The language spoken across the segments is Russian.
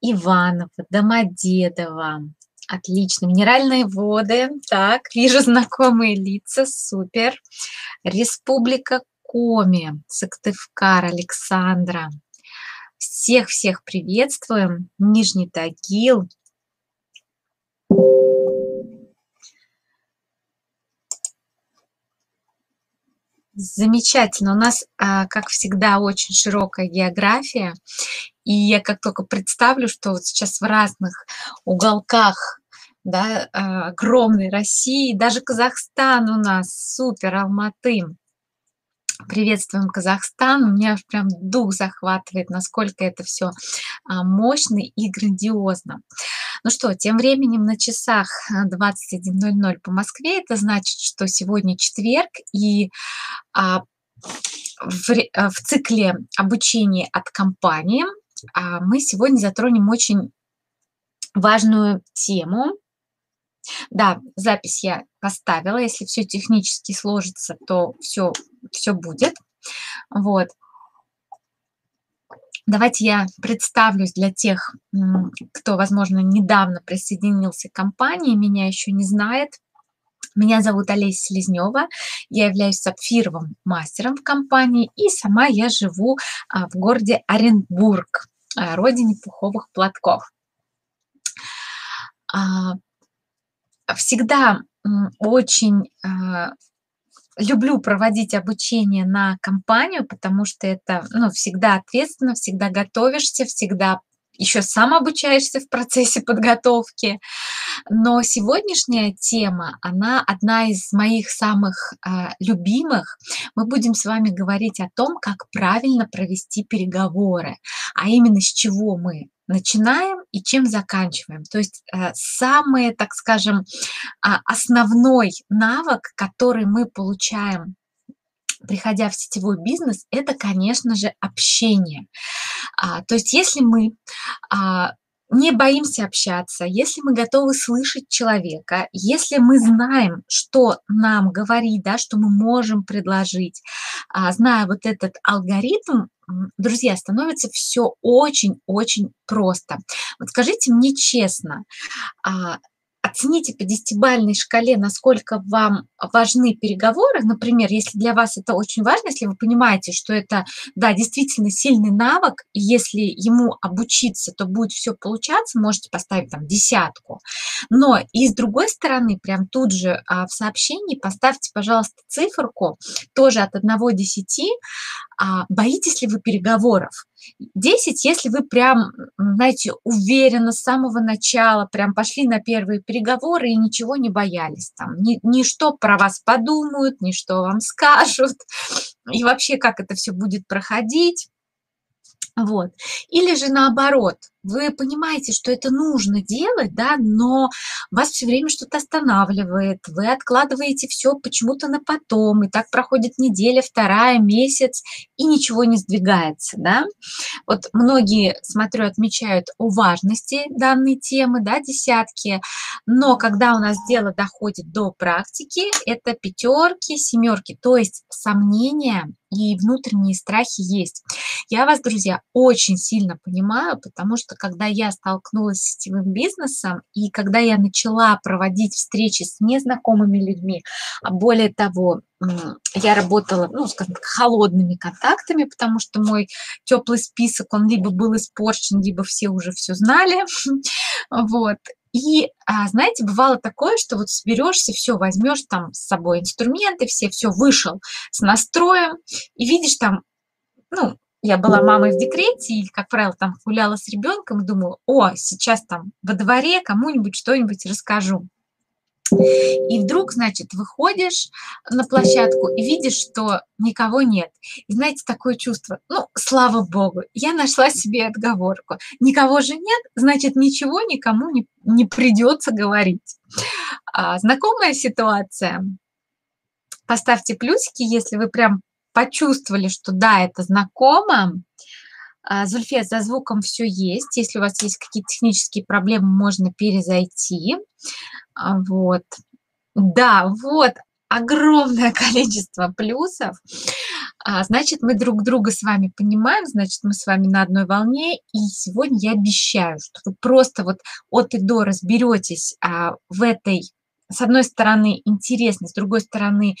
Иваново, Домодедово. Отлично. Минеральные воды. Так, вижу знакомые лица. Супер. Республика Коми. Сыктывкар, Александра. Всех-всех приветствуем. Нижний Тагил. Замечательно. У нас, а, как всегда, очень широкая география. И я как только представлю, что вот сейчас в разных уголках да, а, огромной России, даже Казахстан у нас, супер, Алматы, приветствуем Казахстан. У меня прям дух захватывает, насколько это все а, мощно и грандиозно. Ну что, тем временем на часах 21.00 по Москве. Это значит, что сегодня четверг, и а, в, в цикле обучения от компании а, мы сегодня затронем очень важную тему. Да, запись я поставила. Если все технически сложится, то все, все будет. Вот. Давайте я представлюсь для тех, кто, возможно, недавно присоединился к компании, меня еще не знает. Меня зовут Олеся Селезнева, я являюсь сапфировым мастером в компании, и сама я живу а, в городе Оренбург, а, родине пуховых платков. А, всегда очень люблю проводить обучение на компанию, потому что это ну, всегда ответственно, всегда готовишься, всегда еще сам обучаешься в процессе подготовки. Но сегодняшняя тема, она одна из моих самых э, любимых. Мы будем с вами говорить о том, как правильно провести переговоры, а именно с чего мы начинаем и чем заканчиваем. То есть э, самый, так скажем, а, основной навык, который мы получаем приходя в сетевой бизнес, это, конечно же, общение. А, то есть если мы а, не боимся общаться, если мы готовы слышать человека, если мы знаем, что нам говорит, да, что мы можем предложить, а, зная вот этот алгоритм, друзья, становится все очень-очень просто. Вот скажите мне честно, а, оцените по десятибальной шкале, насколько вам важны переговоры. Например, если для вас это очень важно, если вы понимаете, что это, да, действительно сильный навык, и если ему обучиться, то будет все получаться, можете поставить там десятку. Но и с другой стороны, прям тут же а, в сообщении поставьте, пожалуйста, циферку, тоже от 1 до 10, а, боитесь ли вы переговоров. 10, если вы прям, знаете, уверенно с самого начала прям пошли на первые переговоры и ничего не боялись. Там, ни, ни что про вас подумают, ни что вам скажут, и вообще как это все будет проходить. Вот. Или же наоборот, вы понимаете, что это нужно делать, да, но вас все время что-то останавливает, вы откладываете все почему-то на потом, и так проходит неделя, вторая, месяц, и ничего не сдвигается, да. Вот многие, смотрю, отмечают о важности данной темы, да, десятки, но когда у нас дело доходит до практики, это пятерки, семерки, то есть сомнения и внутренние страхи есть. Я вас, друзья, очень сильно понимаю, потому что когда я столкнулась с сетевым бизнесом и когда я начала проводить встречи с незнакомыми людьми, а более того, я работала, ну, скажем так, холодными контактами, потому что мой теплый список, он либо был испорчен, либо все уже все знали, вот, и, а, знаете, бывало такое, что вот соберешься, все, возьмешь там с собой инструменты, все, все, вышел с настроем, и видишь там, ну, я была мамой в декрете, и, как правило, там гуляла с ребенком, думала, о, сейчас там во дворе кому-нибудь что-нибудь расскажу. И вдруг, значит, выходишь на площадку и видишь, что никого нет. И знаете, такое чувство, ну, слава богу, я нашла себе отговорку. Никого же нет, значит, ничего никому не, не придется говорить. А, знакомая ситуация? Поставьте плюсики, если вы прям почувствовали, что да, это знакомо. А, Зульфия, за звуком все есть. Если у вас есть какие-то технические проблемы, можно перезайти. А, вот. Да, вот огромное количество плюсов. А, значит, мы друг друга с вами понимаем, значит, мы с вами на одной волне. И сегодня я обещаю, что вы просто вот от и до разберетесь в этой, с одной стороны, интересной, с другой стороны,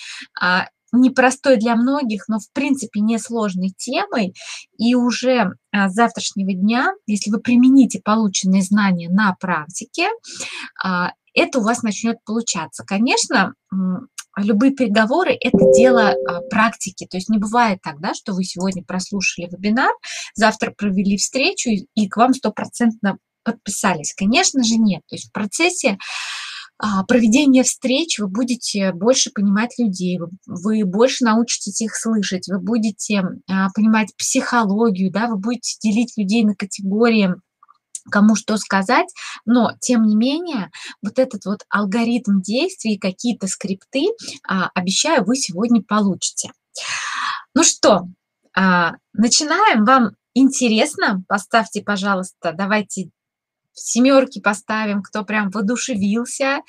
непростой для многих, но в принципе несложной темой. И уже а, с завтрашнего дня, если вы примените полученные знания на практике, а, это у вас начнет получаться. Конечно, любые переговоры – это дело а, практики. То есть не бывает так, да, что вы сегодня прослушали вебинар, завтра провели встречу и, к вам стопроцентно подписались. Конечно же нет. То есть в процессе а, проведения встреч вы будете больше понимать людей, вы, больше научитесь их слышать, вы будете а, понимать психологию, да, вы будете делить людей на категории кому что сказать, но тем не менее вот этот вот алгоритм действий, какие-то скрипты, а, обещаю, вы сегодня получите. Ну что, начинаем. Вам интересно? Поставьте, пожалуйста, давайте семерки поставим, кто прям воодушевился,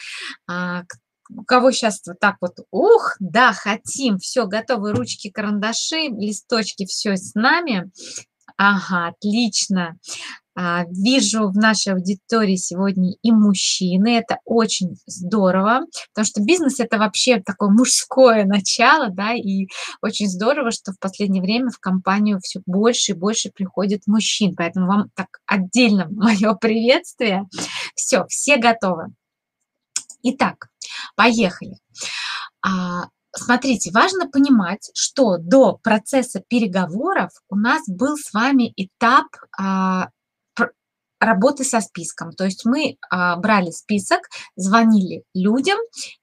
а, у кого сейчас вот так вот, ух, да, хотим, все, готовы ручки, карандаши, листочки, все с нами. Ага, отлично. А, вижу в нашей аудитории сегодня и мужчины, это очень здорово, потому что бизнес это вообще такое мужское начало, да, и очень здорово, что в последнее время в компанию все больше и больше приходит мужчин, поэтому вам так отдельно мое приветствие. Все, все готовы. Итак, поехали. А, смотрите, важно понимать, что до процесса переговоров у нас был с вами этап а, работы со списком. То есть мы а, брали список, звонили людям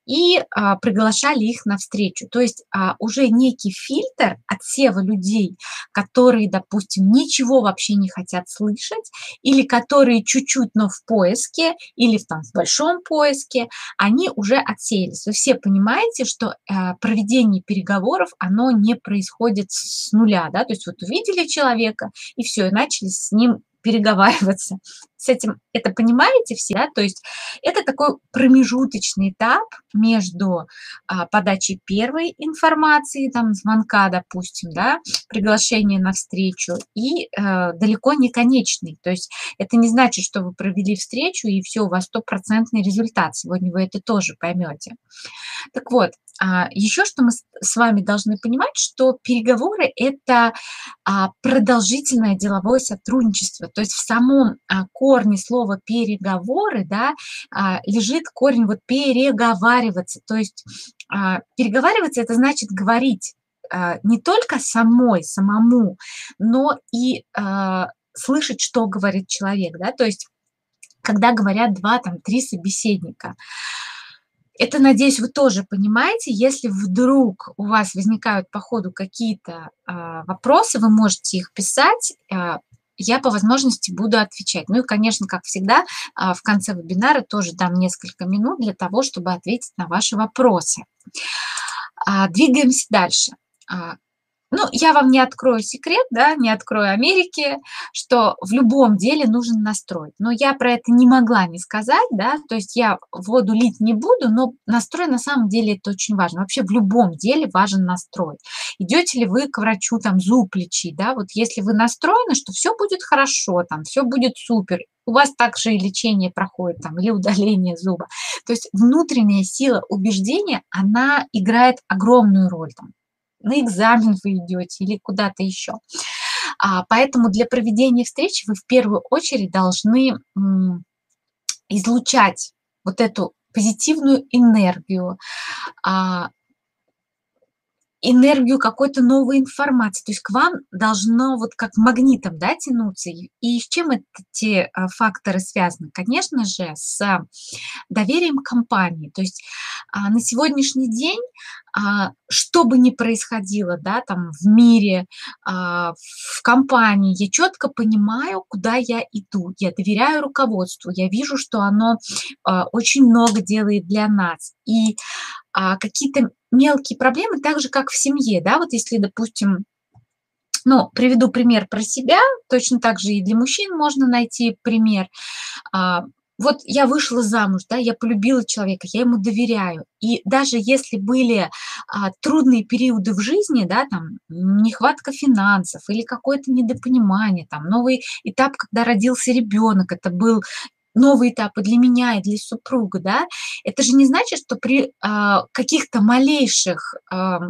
и а, приглашали их на встречу. То есть а, уже некий фильтр отсева людей, которые, допустим, ничего вообще не хотят слышать, или которые чуть-чуть, но в поиске, или в, там, в большом поиске, они уже отсеялись. Вы все понимаете, что проведение переговоров, оно не происходит с нуля. Да? То есть вот увидели человека, и все, и начали с ним переговариваться. С этим это понимаете все, да? То есть это такой промежуточный этап между а, подачей первой информации, там, звонка, допустим, да, приглашения на встречу, и а, далеко не конечный. То есть это не значит, что вы провели встречу, и все, у вас стопроцентный результат. Сегодня вы это тоже поймете. Так вот, а, Еще что мы с вами должны понимать, что переговоры – это а, продолжительное деловое сотрудничество. То есть в самом а, корне слова «переговоры» да, лежит корень вот «переговариваться». То есть переговариваться – это значит говорить не только самой, самому, но и слышать, что говорит человек. Да? То есть когда говорят два, там, три собеседника – это, надеюсь, вы тоже понимаете. Если вдруг у вас возникают по ходу какие-то а, вопросы, вы можете их писать. А, я по возможности буду отвечать. Ну и, конечно, как всегда, а, в конце вебинара тоже дам несколько минут для того, чтобы ответить на ваши вопросы. А, двигаемся дальше. Ну, я вам не открою секрет, да, не открою Америки, что в любом деле нужен настрой. Но я про это не могла не сказать, да, то есть я воду лить не буду, но настрой на самом деле это очень важно. Вообще в любом деле важен настрой. Идете ли вы к врачу там зуб лечить, да, вот если вы настроены, что все будет хорошо, там, все будет супер, у вас также и лечение проходит там, или удаление зуба. То есть внутренняя сила убеждения, она играет огромную роль там на экзамен вы идете или куда-то еще. А, поэтому для проведения встречи вы в первую очередь должны излучать вот эту позитивную энергию, а, энергию какой-то новой информации. То есть к вам должно вот как магнитом да, тянуться. И с чем эти а, факторы связаны? Конечно же, с доверием компании. То есть а, на сегодняшний день, а, что бы ни происходило да, там, в мире, в компании, я четко понимаю, куда я иду. Я доверяю руководству, я вижу, что оно очень много делает для нас. И какие-то мелкие проблемы, так же, как в семье, да, вот если, допустим, ну, приведу пример про себя, точно так же и для мужчин можно найти пример. А, вот я вышла замуж, да, я полюбила человека, я ему доверяю. И даже если были а, трудные периоды в жизни, да, там нехватка финансов или какое-то недопонимание, там новый этап, когда родился ребенок, это был новый этап и для меня, и для супруга, да, это же не значит, что при а, каких-то малейших а,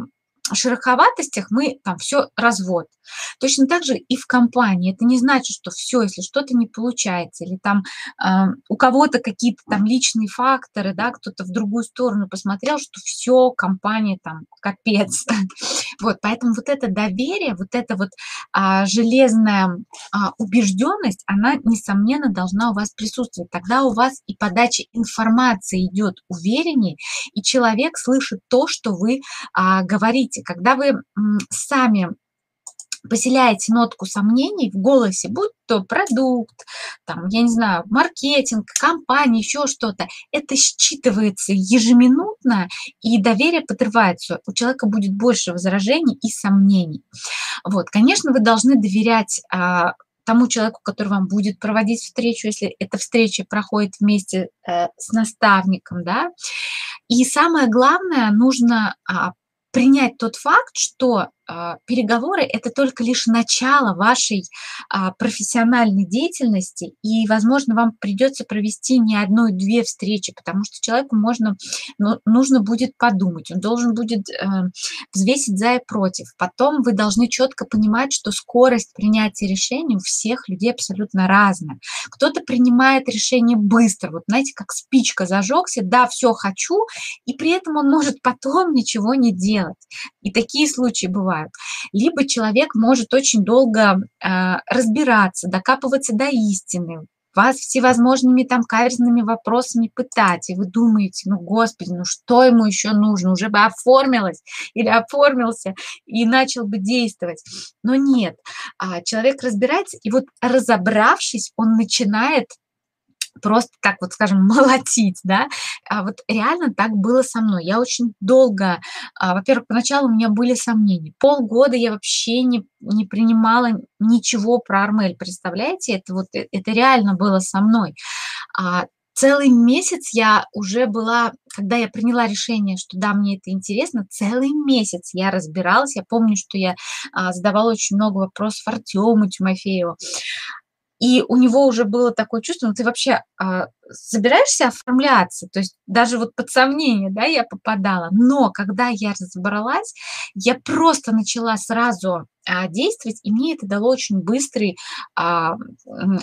шероховатостях мы там все развод. Точно так же и в компании. Это не значит, что все, если что-то не получается, или там э, у кого-то какие-то там личные факторы, да, кто-то в другую сторону посмотрел, что все, компания там капец. Вот, поэтому вот это доверие, вот эта вот а, железная а, убежденность, она, несомненно, должна у вас присутствовать. Тогда у вас и подача информации идет увереннее, и человек слышит то, что вы а, говорите. Когда вы сами поселяете нотку сомнений в голосе, будь то продукт, там, я не знаю, маркетинг, компания, еще что-то, это считывается ежеминутно, и доверие подрывается. У человека будет больше возражений и сомнений. Вот, конечно, вы должны доверять а, тому человеку, который вам будет проводить встречу, если эта встреча проходит вместе э, с наставником, да. И самое главное, нужно а, принять тот факт, что переговоры – это только лишь начало вашей а, профессиональной деятельности, и, возможно, вам придется провести не одну и две встречи, потому что человеку можно, ну, нужно будет подумать, он должен будет э, взвесить за и против. Потом вы должны четко понимать, что скорость принятия решений у всех людей абсолютно разная. Кто-то принимает решение быстро, вот знаете, как спичка зажегся, да, все хочу, и при этом он может потом ничего не делать. И такие случаи бывают бывают. Либо человек может очень долго э, разбираться, докапываться до истины, вас всевозможными там каверзными вопросами пытать, и вы думаете, ну, господи, ну что ему еще нужно, уже бы оформилось или оформился и начал бы действовать. Но нет, а человек разбирается, и вот разобравшись, он начинает просто так вот, скажем, молотить, да. А вот реально так было со мной. Я очень долго, а, во-первых, поначалу у меня были сомнения. Полгода я вообще не, не принимала ничего про Армель, представляете? Это вот, э, это реально было со мной. А, целый месяц я уже была, когда я приняла решение, что да, мне это интересно, целый месяц я разбиралась. Я помню, что я а, задавала очень много вопросов Артему Тимофееву. И у него уже было такое чувство, ну ты вообще а, собираешься оформляться? То есть даже вот под сомнение, да, я попадала. Но когда я разобралась, я просто начала сразу действовать, и мне это дало очень быстрый а,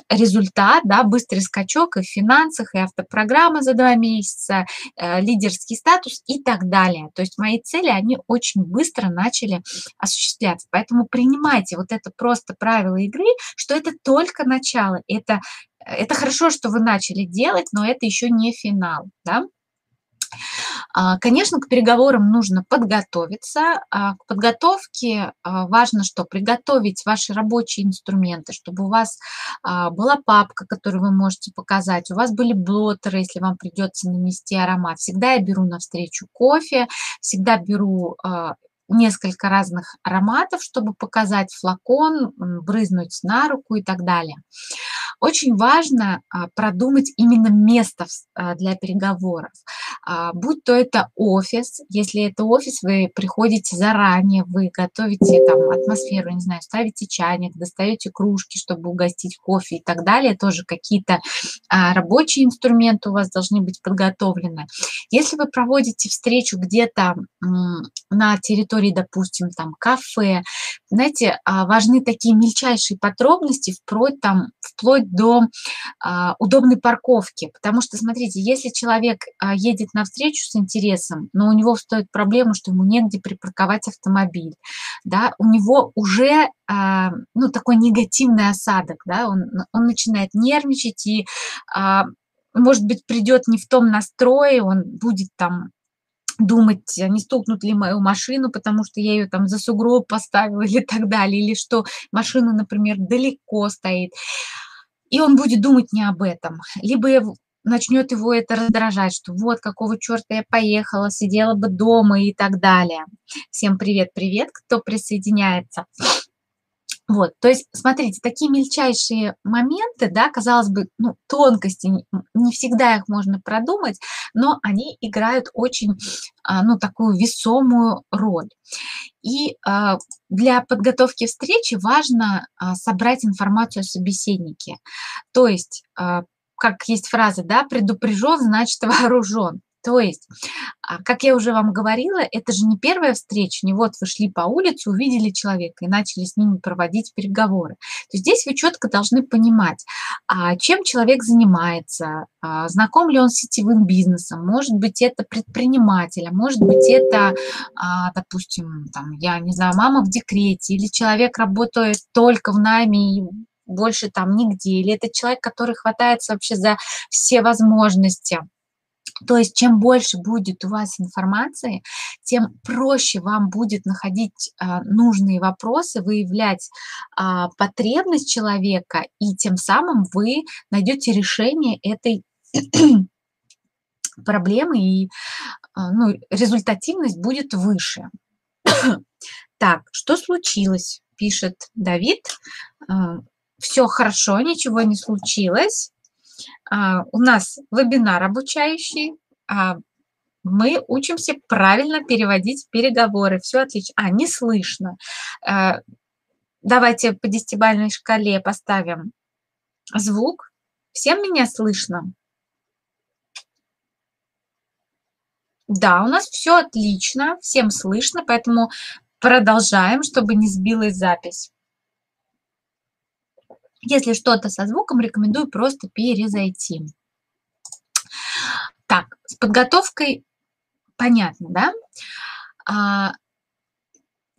результат, да, быстрый скачок и в финансах, и автопрограмма за два месяца, а, лидерский статус и так далее. То есть мои цели, они очень быстро начали осуществляться. Поэтому принимайте вот это просто правило игры, что это только начало, это это хорошо, что вы начали делать, но это еще не финал, да? А, конечно, к переговорам нужно подготовиться. А, к подготовке а, важно что? Приготовить ваши рабочие инструменты, чтобы у вас была папка, которую вы можете показать, у вас были блотеры, если вам придется нанести аромат. Всегда я беру навстречу кофе, всегда беру несколько разных ароматов, чтобы показать флакон, брызнуть на руку и так далее. Очень важно а, продумать именно место а, для переговоров. А, будь то это офис, если это офис, вы приходите заранее, вы готовите там атмосферу, не знаю, ставите чайник, достаете кружки, чтобы угостить кофе и так далее, тоже какие-то рабочие инструменты у вас должны быть подготовлены. Если вы проводите встречу где-то на территории, допустим, там кафе, знаете, важны такие мельчайшие подробности, вплоть там, вплоть вплоть до а, удобной парковки. Потому что, смотрите, если человек а, едет навстречу с интересом, но у него стоит проблема, что ему негде припарковать автомобиль, да, у него уже а, ну, такой негативный осадок, да, он, он начинает нервничать и, а, может быть, придет не в том настрое, он будет там думать, не стукнут ли мою машину, потому что я ее там за сугроб поставила или так далее, или что машина, например, далеко стоит и он будет думать не об этом. Либо начнет его это раздражать, что вот какого черта я поехала, сидела бы дома и так далее. Всем привет-привет, кто присоединяется. Вот, то есть, смотрите, такие мельчайшие моменты, да, казалось бы, ну, тонкости, не всегда их можно продумать, но они играют очень, а, ну, такую весомую роль. И а, для подготовки встречи важно а, собрать информацию о собеседнике. То есть, как есть фраза, да, предупрежен, значит вооружен. То есть, а, как я уже вам говорила, это же не первая встреча, не вот вы шли по улице, увидели человека и начали с ними проводить переговоры. То здесь вы четко должны понимать, а, чем человек занимается, а, знаком ли он с сетевым бизнесом, может быть, это предприниматель, может быть, это, допустим, там, я не знаю, мама в декрете, или человек работает только в найме и больше там нигде, или это человек, который хватается вообще за все возможности – то есть чем больше будет у вас информации, тем проще вам будет находить а, нужные вопросы, выявлять а, потребность человека, и тем самым вы найдете решение этой проблемы, и а, ну, результативность будет выше. так, что случилось? Пишет Давид. А, Все хорошо, ничего не случилось. А, у нас вебинар обучающий. А, мы учимся правильно переводить переговоры. Все отлично. А, не слышно. А, давайте по десятибальной шкале поставим звук. Всем меня слышно? Да, у нас все отлично, всем слышно, поэтому продолжаем, чтобы не сбилась запись. Если что-то со звуком, рекомендую просто перезайти. Так, с подготовкой понятно, да? А,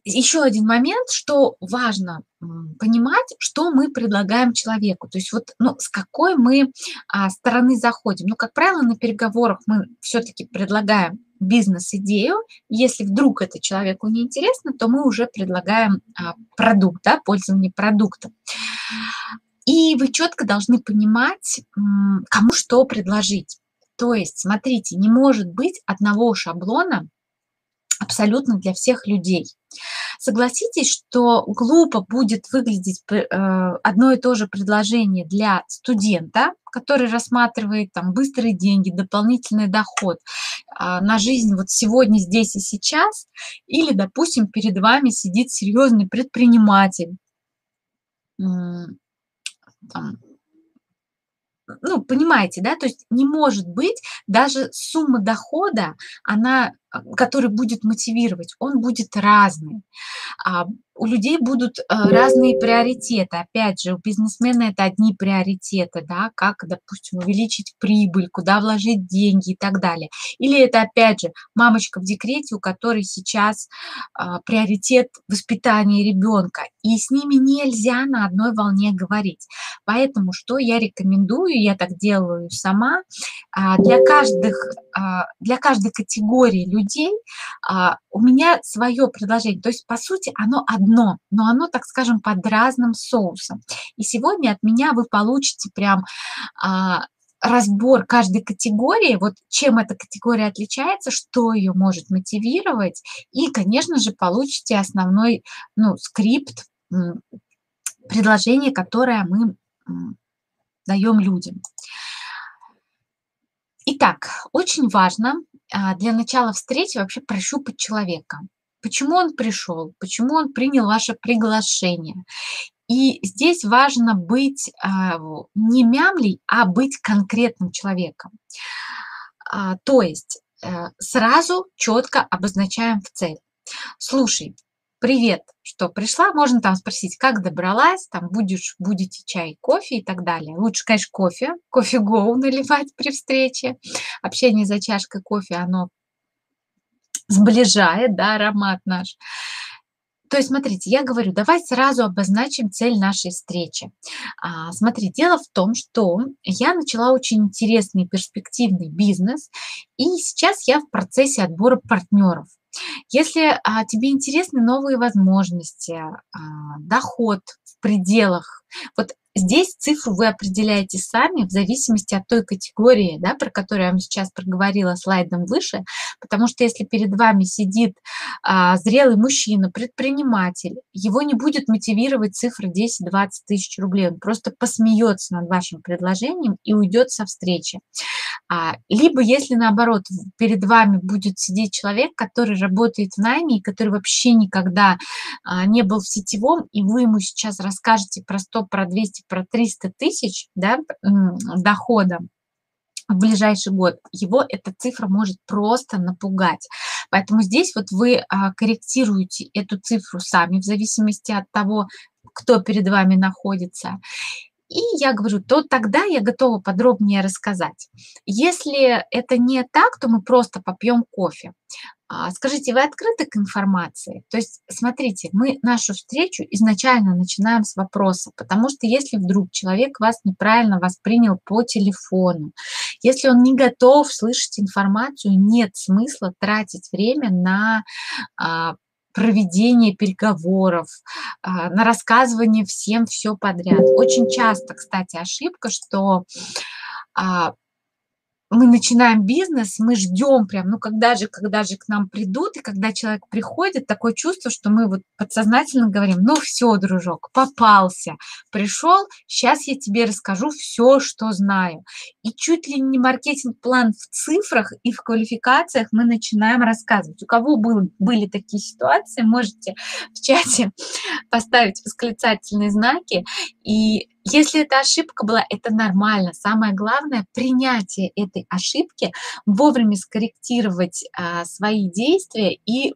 еще один момент, что важно понимать, что мы предлагаем человеку. То есть вот ну, с какой мы а, стороны заходим. Ну, как правило, на переговорах мы все-таки предлагаем бизнес-идею. Если вдруг это человеку не интересно, то мы уже предлагаем а, продукт, да, пользование продуктом. И вы четко должны понимать, кому что предложить. То есть, смотрите, не может быть одного шаблона абсолютно для всех людей. Согласитесь, что глупо будет выглядеть э, одно и то же предложение для студента, который рассматривает там быстрые деньги, дополнительный доход а, на жизнь вот сегодня, здесь и сейчас, или, допустим, перед вами сидит серьезный предприниматель, там, ну, понимаете, да, то есть не может быть даже сумма дохода, она который будет мотивировать, он будет разный. А, у людей будут э, разные приоритеты. Опять же, у бизнесмена это одни приоритеты, да, как, допустим, увеличить прибыль, куда вложить деньги и так далее. Или это, опять же, мамочка в декрете, у которой сейчас а, приоритет воспитания ребенка. И с ними нельзя на одной волне говорить. Поэтому что я рекомендую, я так делаю сама, а, для, каждых, для каждой категории людей, людей, а, у меня свое предложение. То есть, по сути, оно одно, но оно, так скажем, под разным соусом. И сегодня от меня вы получите прям а, разбор каждой категории, вот чем эта категория отличается, что ее может мотивировать, и, конечно же, получите основной ну, скрипт предложения, которое мы даем людям. Итак, очень важно а, для начала встречи вообще прощупать человека. Почему он пришел, почему он принял ваше приглашение. И здесь важно быть а, не мямлей, а быть конкретным человеком. А, то есть э, сразу четко обозначаем в цель. Слушай, привет, что пришла, можно там спросить, как добралась, там будешь, будете чай, кофе и так далее. Лучше, конечно, кофе, кофе-гоу наливать при встрече. Общение за чашкой кофе, оно сближает, да, аромат наш. То есть, смотрите, я говорю, давай сразу обозначим цель нашей встречи. А, смотри, дело в том, что я начала очень интересный перспективный бизнес, и сейчас я в процессе отбора партнеров. Если а, тебе интересны новые возможности, а, доход в пределах, вот здесь цифру вы определяете сами в зависимости от той категории, да, про которую я вам сейчас проговорила слайдом выше, потому что если перед вами сидит а, зрелый мужчина, предприниматель, его не будет мотивировать цифра 10-20 тысяч рублей, он просто посмеется над вашим предложением и уйдет со встречи. А, либо если наоборот перед вами будет сидеть человек, который работает в найме и который вообще никогда а, не был в сетевом, и вы ему сейчас расскажете про 100, про 200, про 300 тысяч да, дохода, в ближайший год, его эта цифра может просто напугать. Поэтому здесь вот вы а, корректируете эту цифру сами в зависимости от того, кто перед вами находится. И я говорю, то тогда я готова подробнее рассказать. Если это не так, то мы просто попьем кофе. А, скажите, вы открыты к информации? То есть, смотрите, мы нашу встречу изначально начинаем с вопроса, потому что если вдруг человек вас неправильно воспринял по телефону, если он не готов слышать информацию, нет смысла тратить время на а, проведение переговоров, а, на рассказывание всем все подряд. Очень часто, кстати, ошибка, что мы начинаем бизнес, мы ждем прям, ну когда же, когда же к нам придут, и когда человек приходит, такое чувство, что мы вот подсознательно говорим, ну все, дружок, попался, пришел, сейчас я тебе расскажу все, что знаю. И чуть ли не маркетинг-план в цифрах и в квалификациях мы начинаем рассказывать. У кого был, были такие ситуации, можете в чате поставить восклицательные знаки, и если эта ошибка была, это нормально. Самое главное – принятие этой ошибки, вовремя скорректировать а, свои действия и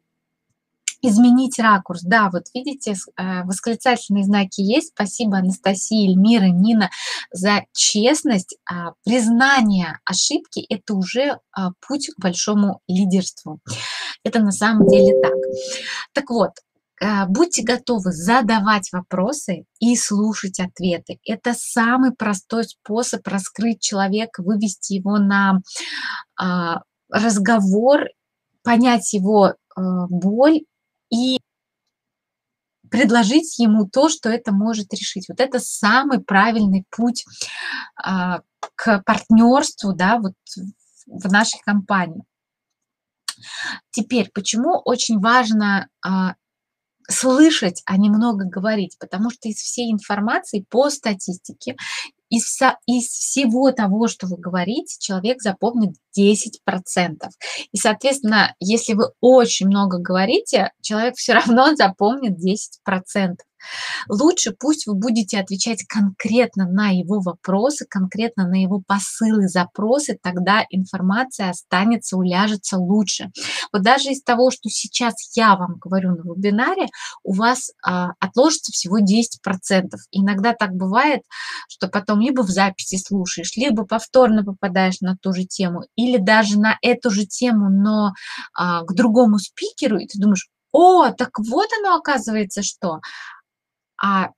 изменить ракурс. Да, вот видите, э, восклицательные знаки есть. Спасибо Анастасии, Эльмира, Нина за честность. А, признание ошибки – это уже а, путь к большому лидерству. Это на самом деле так. Так вот, а, будьте готовы задавать вопросы и слушать ответы. Это самый простой способ раскрыть человека, вывести его на а, разговор, понять его а, боль и предложить ему то, что это может решить. Вот это самый правильный путь к партнерству да, вот в нашей компании. Теперь, почему очень важно слышать, а не много говорить, потому что из всей информации по статистике, из, из всего того, что вы говорите, человек запомнит 10%. И, соответственно, если вы очень много говорите, человек все равно запомнит 10%. Лучше пусть вы будете отвечать конкретно на его вопросы, конкретно на его посылы, запросы, тогда информация останется, уляжется лучше. Вот даже из того, что сейчас я вам говорю на вебинаре, у вас а, отложится всего 10%. Иногда так бывает, что потом либо в записи слушаешь, либо повторно попадаешь на ту же тему, или даже на эту же тему, но а, к другому спикеру, и ты думаешь, о, так вот оно оказывается что. А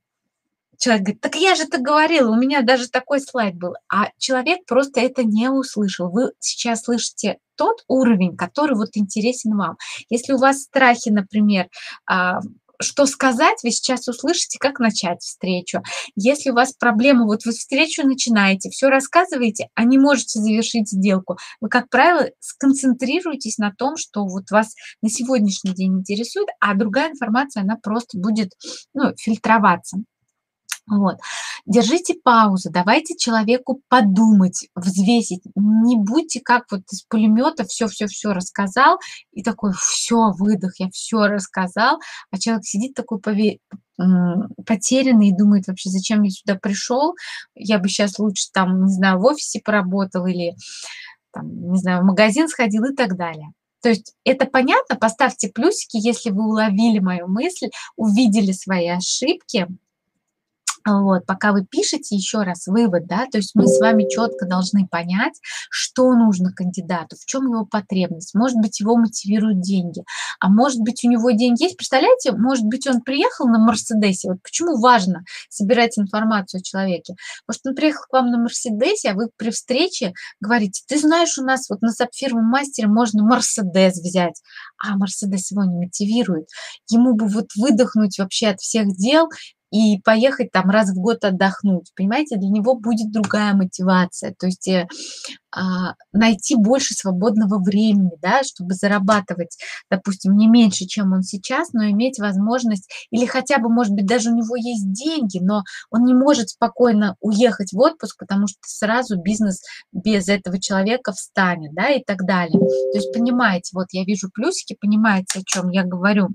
человек говорит, так я же так говорила, у меня даже такой слайд был. А человек просто это не услышал. Вы сейчас слышите тот уровень, который вот интересен вам. Если у вас страхи, например, а, что сказать, вы сейчас услышите, как начать встречу. Если у вас проблема, вот вы встречу начинаете, все рассказываете, а не можете завершить сделку, вы, как правило, сконцентрируйтесь на том, что вот вас на сегодняшний день интересует, а другая информация, она просто будет ну, фильтроваться. Вот. Держите паузу, давайте человеку подумать, взвесить. Не будьте как вот из пулемета все-все-все рассказал, и такой, все, выдох, я все рассказал, а человек сидит такой пове потерянный и думает вообще, зачем я сюда пришел, я бы сейчас лучше там, не знаю, в офисе поработал или там, не знаю, в магазин сходил и так далее. То есть это понятно, поставьте плюсики, если вы уловили мою мысль, увидели свои ошибки, вот, пока вы пишете еще раз вывод, да, то есть мы с вами четко должны понять, что нужно кандидату, в чем его потребность. Может быть, его мотивируют деньги, а может быть, у него деньги есть. Представляете, может быть, он приехал на Мерседесе. Вот почему важно собирать информацию о человеке? Может, он приехал к вам на Мерседесе, а вы при встрече говорите, ты знаешь, у нас вот на сапфировом мастере можно Мерседес взять, а Мерседес его не мотивирует. Ему бы вот выдохнуть вообще от всех дел, и поехать там раз в год отдохнуть. Понимаете, для него будет другая мотивация. То есть э, а, найти больше свободного времени, да, чтобы зарабатывать, допустим, не меньше, чем он сейчас, но иметь возможность, или хотя бы, может быть, даже у него есть деньги, но он не может спокойно уехать в отпуск, потому что сразу бизнес без этого человека встанет, да, и так далее. То есть понимаете, вот я вижу плюсики, понимаете, о чем я говорю.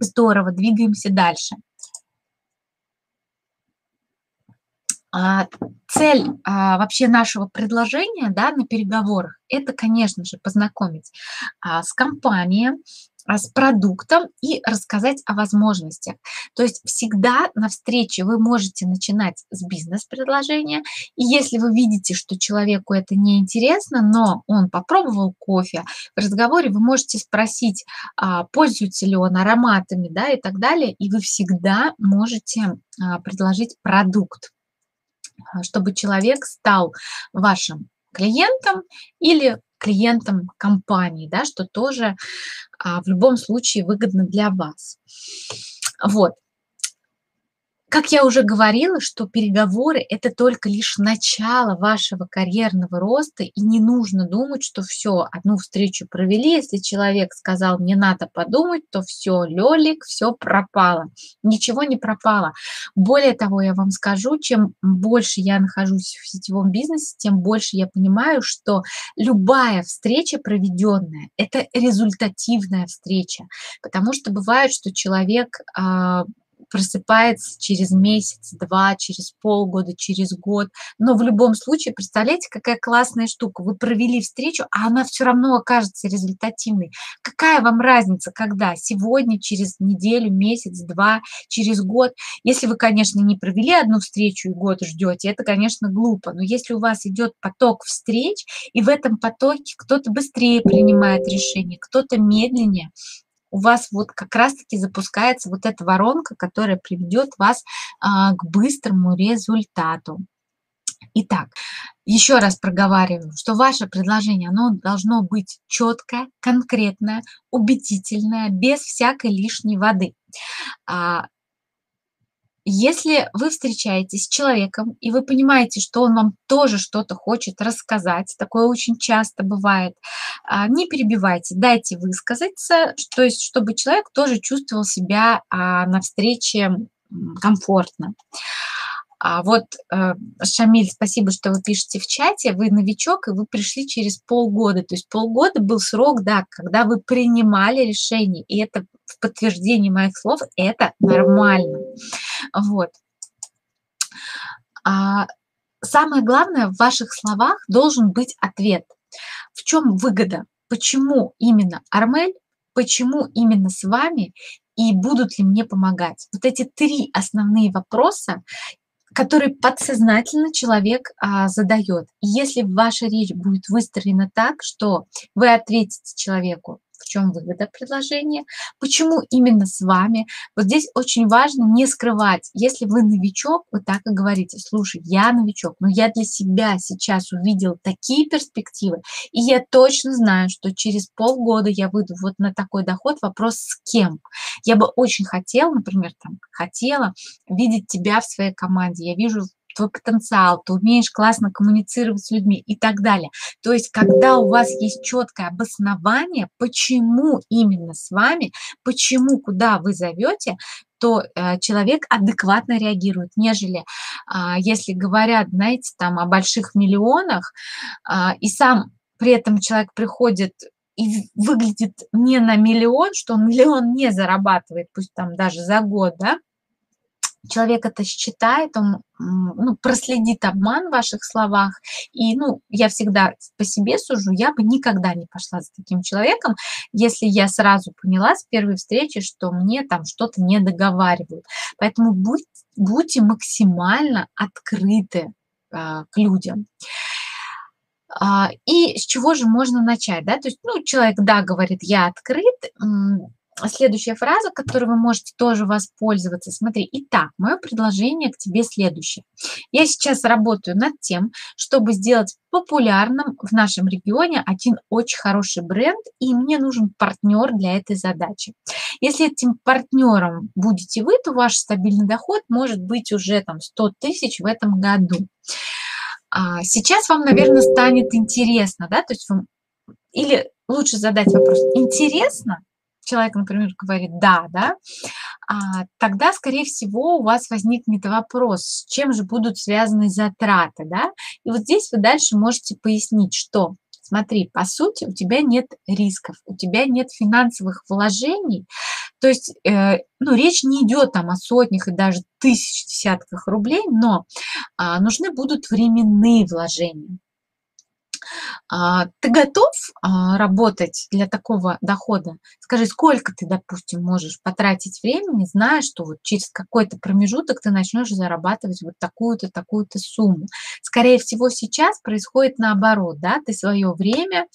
Здорово, двигаемся дальше. А, цель а, вообще нашего предложения да, на переговорах – это, конечно же, познакомить а, с компанией, а, с продуктом и рассказать о возможностях. То есть всегда на встрече вы можете начинать с бизнес-предложения, и если вы видите, что человеку это не интересно, но он попробовал кофе, в разговоре вы можете спросить, а, пользуется ли он ароматами, да, и так далее, и вы всегда можете а, предложить продукт, чтобы человек стал вашим клиентом или клиентам компании, да, что тоже а, в любом случае выгодно для вас. Вот. Как я уже говорила, что переговоры – это только лишь начало вашего карьерного роста, и не нужно думать, что все, одну встречу провели, если человек сказал, мне надо подумать, то все, лёлик, все пропало. Ничего не пропало. Более того, я вам скажу, чем больше я нахожусь в сетевом бизнесе, тем больше я понимаю, что любая встреча проведенная – это результативная встреча, потому что бывает, что человек а, просыпается через месяц, два, через полгода, через год. Но в любом случае, представляете, какая классная штука. Вы провели встречу, а она все равно окажется результативной. Какая вам разница, когда? Сегодня, через неделю, месяц, два, через год. Если вы, конечно, не провели одну встречу и год ждете, это, конечно, глупо. Но если у вас идет поток встреч, и в этом потоке кто-то быстрее принимает решение, кто-то медленнее, у вас вот как раз-таки запускается вот эта воронка, которая приведет вас а, к быстрому результату. Итак, еще раз проговариваю, что ваше предложение, оно должно быть четкое, конкретное, убедительное, без всякой лишней воды. А, если вы встречаетесь с человеком, и вы понимаете, что он вам тоже что-то хочет рассказать, такое очень часто бывает, а, не перебивайте, дайте высказаться, то есть чтобы человек тоже чувствовал себя а, на встрече комфортно. А вот, э, Шамиль, спасибо, что вы пишете в чате. Вы новичок, и вы пришли через полгода. То есть полгода был срок, да, когда вы принимали решение. И это в подтверждении моих слов, это нормально. Вот. А, самое главное, в ваших словах должен быть ответ. В чем выгода? Почему именно Армель? Почему именно с вами? И будут ли мне помогать? Вот эти три основные вопроса, которые подсознательно человек а, задает. И если ваша речь будет выстроена так, что вы ответите человеку, в чем выгода предложения, почему именно с вами. Вот здесь очень важно не скрывать. Если вы новичок, вы так и говорите, слушай, я новичок, но я для себя сейчас увидел такие перспективы, и я точно знаю, что через полгода я выйду вот на такой доход. Вопрос с кем? Я бы очень хотела, например, там, хотела видеть тебя в своей команде. Я вижу твой потенциал, ты умеешь классно коммуницировать с людьми и так далее. То есть, когда у вас есть четкое обоснование, почему именно с вами, почему, куда вы зовете, то э, человек адекватно реагирует, нежели э, если говорят, знаете, там о больших миллионах, э, и сам при этом человек приходит и выглядит не на миллион, что он миллион не зарабатывает, пусть там даже за год, да, человек это считает, он ну, проследит обман в ваших словах. И, ну, я всегда по себе сужу, я бы никогда не пошла за таким человеком, если я сразу поняла с первой встречи, что мне там что-то не договаривают. Поэтому будь, будьте максимально открыты э, к людям. А, и с чего же можно начать, да, то есть, ну, человек, да, говорит, я открыт, следующая фраза, которой вы можете тоже воспользоваться. Смотри, итак, мое предложение к тебе следующее. Я сейчас работаю над тем, чтобы сделать популярным в нашем регионе один очень хороший бренд, и мне нужен партнер для этой задачи. Если этим партнером будете вы, то ваш стабильный доход может быть уже там 100 тысяч в этом году. А сейчас вам, наверное, станет интересно, да, то есть вам, или лучше задать вопрос, интересно, человек, например, говорит «да», да, а, тогда, скорее всего, у вас возникнет вопрос, с чем же будут связаны затраты, да, и вот здесь вы дальше можете пояснить, что Смотри, по сути, у тебя нет рисков, у тебя нет финансовых вложений, то есть, э, ну, речь не идет там о сотнях и даже тысяч, десятках рублей, но а, нужны будут временные вложения. А, ты готов а, работать для такого дохода? Скажи, сколько ты, допустим, можешь потратить времени, зная, что вот через какой-то промежуток ты начнешь зарабатывать вот такую-то, такую-то сумму. Скорее всего, сейчас происходит наоборот, да, ты свое время,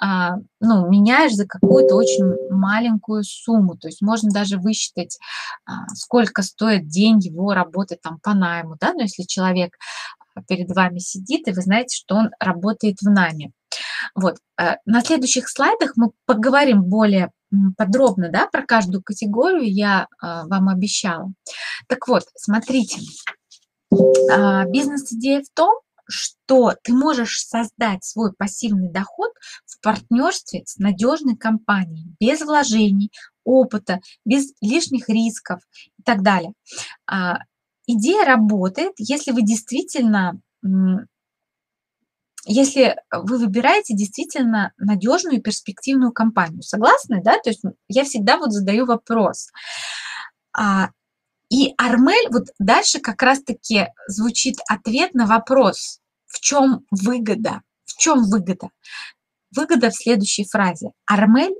а, ну, меняешь за какую-то очень маленькую сумму, то есть можно даже высчитать, сколько стоит день его работы там по найму, да, но если человек перед вами сидит, и вы знаете, что он работает в найме. Вот. Э, на следующих слайдах мы поговорим более подробно да, про каждую категорию, я э, вам обещала. Так вот, смотрите, а, бизнес-идея в том, что ты можешь создать свой пассивный доход в партнерстве с надежной компанией, без вложений, опыта, без лишних рисков и так далее. Идея работает, если вы действительно, если вы выбираете действительно надежную и перспективную компанию. Согласны, да? То есть я всегда вот задаю вопрос. А, и Армель, вот дальше как раз-таки звучит ответ на вопрос, в чем выгода? В чем выгода? Выгода в следующей фразе. Армель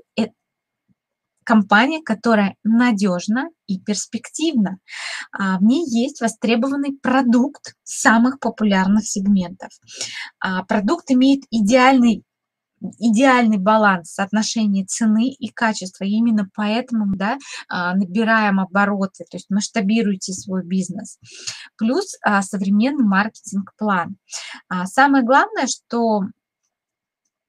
компания, которая надежна и перспективна. А, в ней есть востребованный продукт самых популярных сегментов. А, продукт имеет идеальный идеальный баланс соотношения цены и качества. И именно поэтому да, а, набираем обороты, то есть масштабируйте свой бизнес. Плюс современный маркетинг-план. Самое главное, что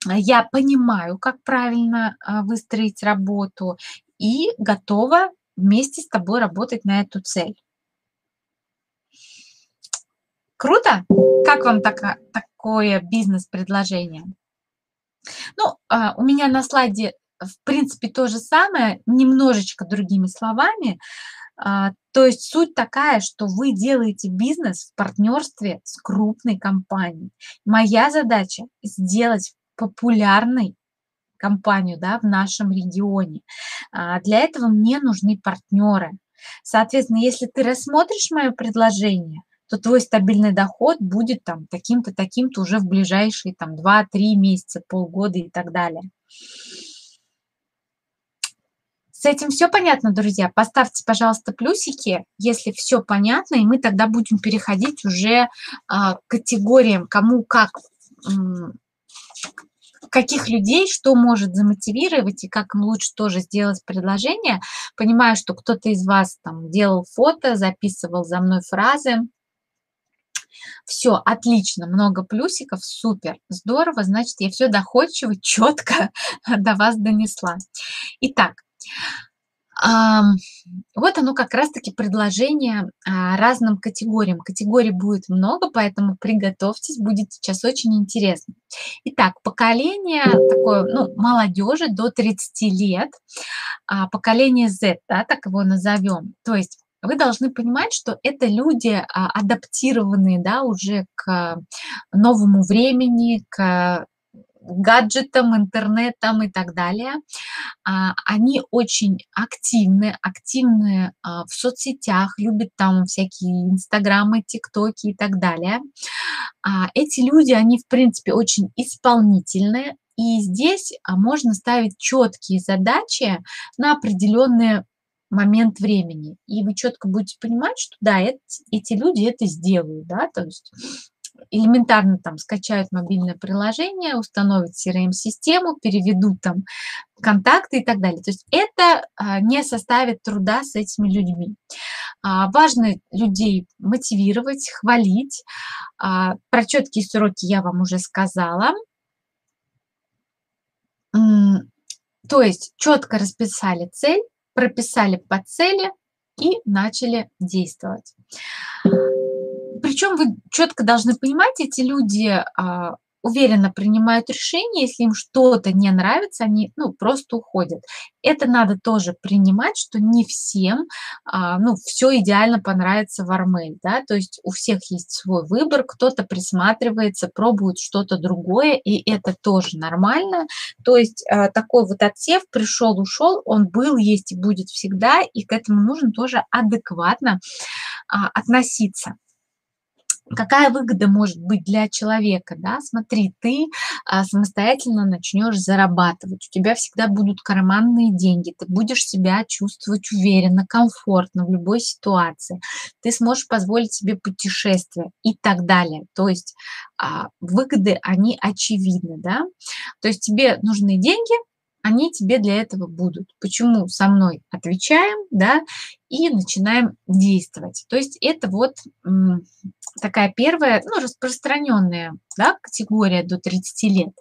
я понимаю, как правильно а, выстроить работу и готова вместе с тобой работать на эту цель. Круто? Как вам так, такое бизнес-предложение? Ну, а, у меня на слайде, в принципе, то же самое, немножечко другими словами. А, то есть суть такая, что вы делаете бизнес в партнерстве с крупной компанией. Моя задача сделать популярной компанию да, в нашем регионе. А, для этого мне нужны партнеры. Соответственно, если ты рассмотришь мое предложение, то твой стабильный доход будет там таким-то, таким-то уже в ближайшие там 2-3 месяца, полгода и так далее. С этим все понятно, друзья? Поставьте, пожалуйста, плюсики, если все понятно, и мы тогда будем переходить уже а, к категориям, кому как каких людей, что может замотивировать и как им лучше тоже сделать предложение. Понимаю, что кто-то из вас там делал фото, записывал за мной фразы. Все, отлично, много плюсиков, супер, здорово, значит, я все доходчиво, четко до вас донесла. Итак, вот оно как раз-таки предложение а, разным категориям. Категорий будет много, поэтому приготовьтесь, будет сейчас очень интересно. Итак, поколение такое, ну, молодежи до 30 лет, а, поколение Z, да, так его назовем. То есть вы должны понимать, что это люди а, адаптированные, да, уже к новому времени, к гаджетам, интернетам и так далее. А, они очень активны, активны а, в соцсетях, любят там всякие инстаграмы, тиктоки и так далее. А, эти люди, они, в принципе, очень исполнительные, и здесь можно ставить четкие задачи на определенный момент времени. И вы четко будете понимать, что да, эти, эти люди это сделают, да, то есть элементарно там скачают мобильное приложение, установят CRM-систему, переведут там контакты и так далее. То есть это а, не составит труда с этими людьми. А, важно людей мотивировать, хвалить. А, про четкие сроки я вам уже сказала. То есть четко расписали цель, прописали по цели и начали действовать. Причем вы четко должны понимать, эти люди уверенно принимают решения, если им что-то не нравится, они ну, просто уходят. Это надо тоже принимать, что не всем а, ну, все идеально понравится в Армель, да, то есть у всех есть свой выбор, кто-то присматривается, пробует что-то другое, и это тоже нормально. То есть а, такой вот отсев пришел, ушел, он был, есть и будет всегда, и к этому нужно тоже адекватно а, относиться. Какая выгода может быть для человека, да? Смотри, ты а, самостоятельно начнешь зарабатывать, у тебя всегда будут карманные деньги, ты будешь себя чувствовать уверенно, комфортно в любой ситуации, ты сможешь позволить себе путешествия и так далее. То есть а, выгоды, они очевидны, да? То есть тебе нужны деньги, они тебе для этого будут. Почему со мной отвечаем, да, и начинаем действовать. То есть это вот такая первая, ну, распространенная да, категория до 30 лет.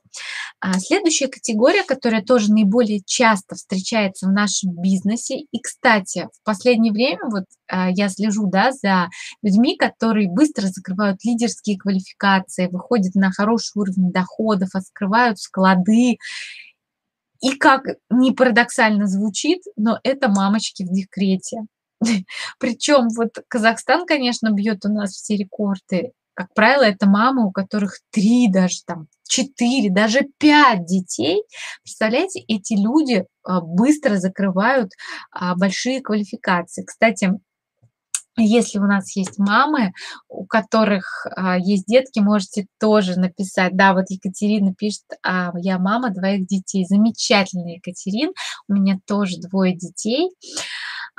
А следующая категория, которая тоже наиболее часто встречается в нашем бизнесе, и, кстати, в последнее время вот а, я слежу да, за людьми, которые быстро закрывают лидерские квалификации, выходят на хороший уровень доходов, открывают склады, и как не парадоксально звучит, но это мамочки в декрете. Причем вот Казахстан, конечно, бьет у нас все рекорды. Как правило, это мамы, у которых три даже там, четыре, даже пять детей. Представляете, эти люди а, быстро закрывают а, большие квалификации. Кстати, если у нас есть мамы, у которых а, есть детки, можете тоже написать. Да, вот Екатерина пишет, а, я мама двоих детей. Замечательно, Екатерин. У меня тоже двое детей.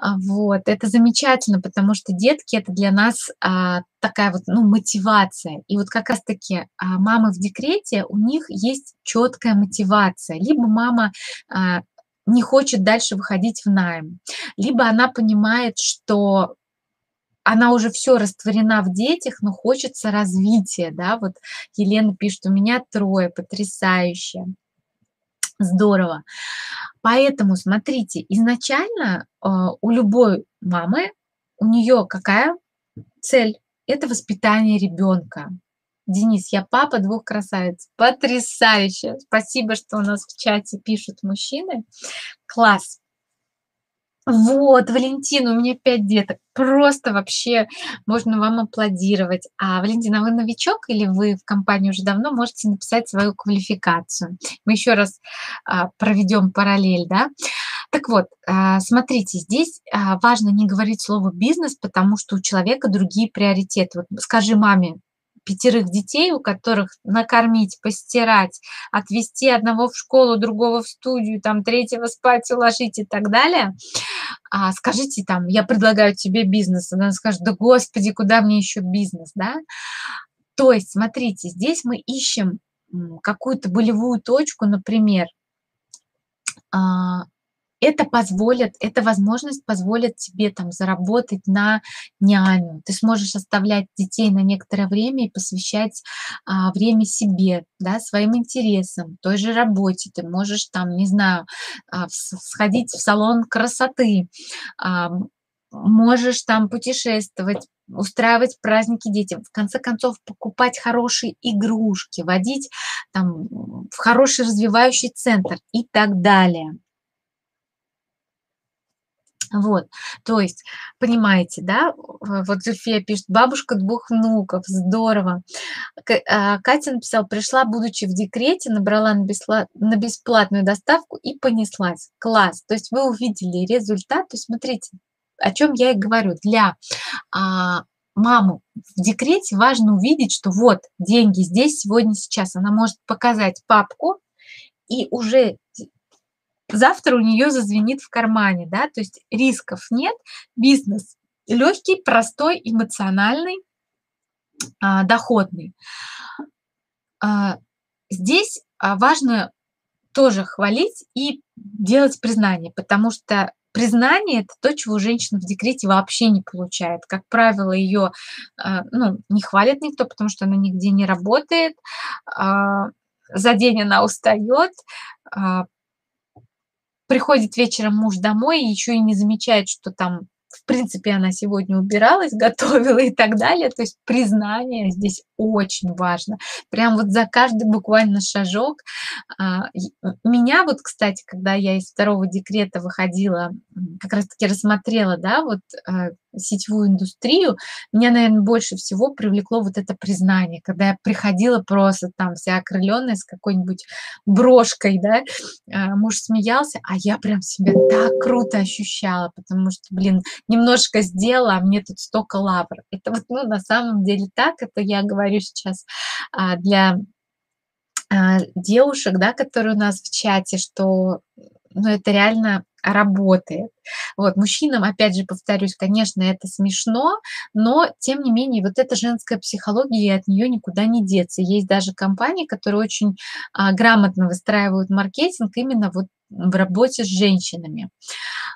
А, вот, это замечательно, потому что детки это для нас а, такая вот, ну, мотивация. И вот как раз-таки а, мамы в декрете, у них есть четкая мотивация. Либо мама а, не хочет дальше выходить в найм, либо она понимает, что она уже все растворена в детях, но хочется развития, да, вот Елена пишет, у меня трое, потрясающе, здорово. Поэтому, смотрите, изначально э, у любой мамы, у нее какая цель? Это воспитание ребенка. Денис, я папа двух красавиц. Потрясающе. Спасибо, что у нас в чате пишут мужчины. Класс. Вот, Валентина, у меня пять деток. Просто вообще можно вам аплодировать. А, Валентина, вы новичок или вы в компании уже давно? Можете написать свою квалификацию. Мы еще раз а, проведем параллель, да? Так вот, а, смотрите, здесь а, важно не говорить слово бизнес, потому что у человека другие приоритеты. Вот скажи маме, пятерых детей, у которых накормить, постирать, отвезти одного в школу, другого в студию, там третьего спать уложить и так далее, а, скажите там, я предлагаю тебе бизнес, она скажет, да господи, куда мне еще бизнес, да? То есть, смотрите, здесь мы ищем какую-то болевую точку, например, а, это позволит, эта возможность позволит тебе там заработать на няню. Ты сможешь оставлять детей на некоторое время и посвящать а, время себе, да, своим интересам, той же работе. Ты можешь там, не знаю, а, сходить в салон красоты, а, можешь там путешествовать, устраивать праздники детям, в конце концов покупать хорошие игрушки, водить там в хороший развивающий центр и так далее. Вот, то есть, понимаете, да, вот Зульфия пишет, бабушка двух внуков, здорово. А, Катя написала, пришла, будучи в декрете, набрала на бесплатную доставку и понеслась. Класс, то есть вы увидели результат, то есть смотрите, о чем я и говорю, для а, маму в декрете важно увидеть, что вот деньги здесь, сегодня, сейчас. Она может показать папку, и уже завтра у нее зазвенит в кармане, да, то есть рисков нет, бизнес легкий, простой, эмоциональный, а, доходный. А, здесь а, важно тоже хвалить и делать признание, потому что признание это то, чего женщина в декрете вообще не получает. Как правило, ее ну, не хвалит никто, потому что она нигде не работает, за день она устает, приходит вечером муж домой и еще и не замечает, что там принципе, она сегодня убиралась, готовила и так далее. То есть признание здесь очень важно. Прям вот за каждый буквально шажок. А, меня вот, кстати, когда я из второго декрета выходила, как раз-таки рассмотрела, да, вот а, сетевую индустрию, меня, наверное, больше всего привлекло вот это признание, когда я приходила просто там вся окрыленная с какой-нибудь брошкой, да, а, муж смеялся, а я прям себя так круто ощущала, потому что, блин, немножко сделала, а мне тут столько лавр. Это вот, ну, на самом деле так, это я говорю сейчас а, для а, девушек, да, которые у нас в чате, что ну, это реально работает. Вот, мужчинам, опять же, повторюсь, конечно, это смешно, но, тем не менее, вот эта женская психология, и от нее никуда не деться. Есть даже компании, которые очень а, грамотно выстраивают маркетинг именно вот в работе с женщинами.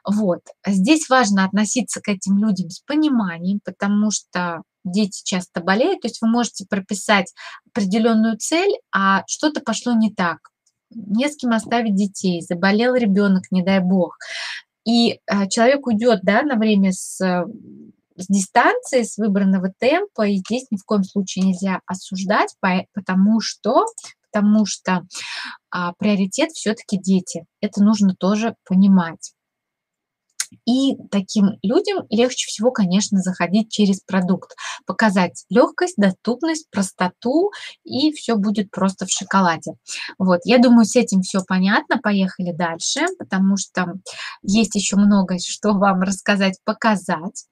Вот. Здесь важно относиться к этим людям с пониманием, потому что дети часто болеют, то есть вы можете прописать определенную цель, а что-то пошло не так не с кем оставить детей, заболел ребенок, не дай бог. И э, человек уйдет да, на время с, с дистанции, с выбранного темпа, и здесь ни в коем случае нельзя осуждать, потому что потому что а, приоритет все-таки дети. Это нужно тоже понимать. И таким людям легче всего, конечно, заходить через продукт, показать легкость, доступность, простоту, и все будет просто в шоколаде. Вот, я думаю, с этим все понятно. Поехали дальше, потому что есть еще много что вам рассказать, показать.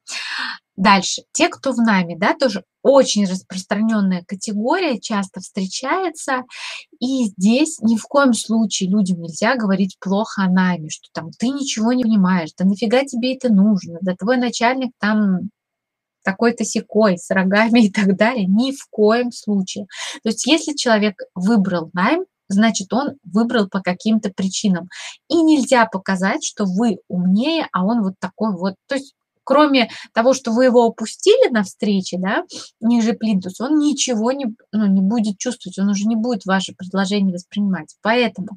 Дальше. Те, кто в найме, да, тоже очень распространенная категория, часто встречается. И здесь ни в коем случае людям нельзя говорить плохо о найме, что там ты ничего не понимаешь, да нафига тебе это нужно, да твой начальник там такой-то секой, с рогами и так далее. Ни в коем случае. То есть если человек выбрал найм, значит, он выбрал по каким-то причинам. И нельзя показать, что вы умнее, а он вот такой вот. То есть кроме того, что вы его опустили на встрече, да, ниже плинтуса, он ничего не, ну, не будет чувствовать, он уже не будет ваше предложение воспринимать. Поэтому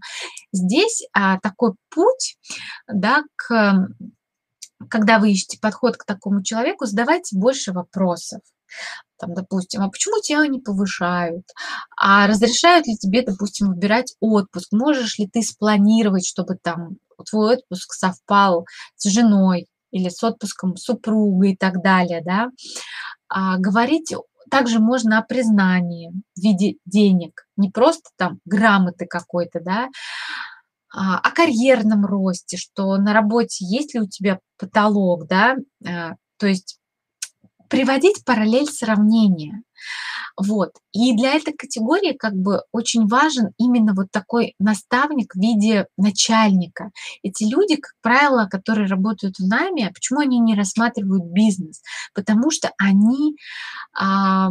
здесь а, такой путь, да, к, когда вы ищете подход к такому человеку, задавайте больше вопросов. Там, допустим, а почему тебя не повышают? А разрешают ли тебе, допустим, выбирать отпуск? Можешь ли ты спланировать, чтобы там твой отпуск совпал с женой? Или с отпуском супруга и так далее, да. А говорить также можно о признании в виде денег, не просто там грамоты какой-то, да, а о карьерном росте, что на работе есть ли у тебя потолок, да, а, то есть приводить параллель сравнения. Вот. И для этой категории как бы очень важен именно вот такой наставник в виде начальника. Эти люди, как правило, которые работают в найме, почему они не рассматривают бизнес? Потому что они а,